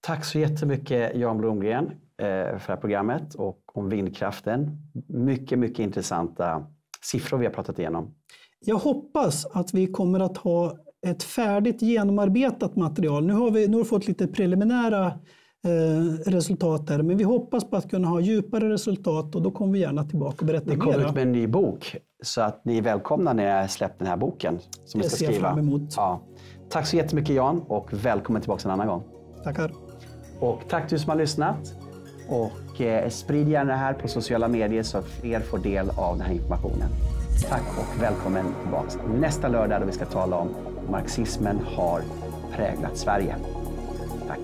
Tack så jättemycket Jan Blomgren eh, för det här programmet och om vindkraften. Mycket, mycket intressanta siffror vi har pratat igenom. Jag hoppas att vi kommer att ha ett färdigt genomarbetat material. Nu har vi, nu har vi fått lite preliminära resultat där, men vi hoppas på att kunna ha djupare resultat och då kommer vi gärna tillbaka och berätta mer. Vi kommer ut med en ny bok så att ni är välkomna när jag släppt den här boken som vi ska skriva. Fram emot. Ja. Tack så jättemycket Jan och välkommen tillbaka en annan gång. Tackar. Och tack du som har lyssnat. Och eh, sprid gärna det här på sociala medier så att fler får del av den här informationen. Tack och välkommen tillbaka nästa lördag då vi ska tala om marxismen har präglat Sverige. Tack.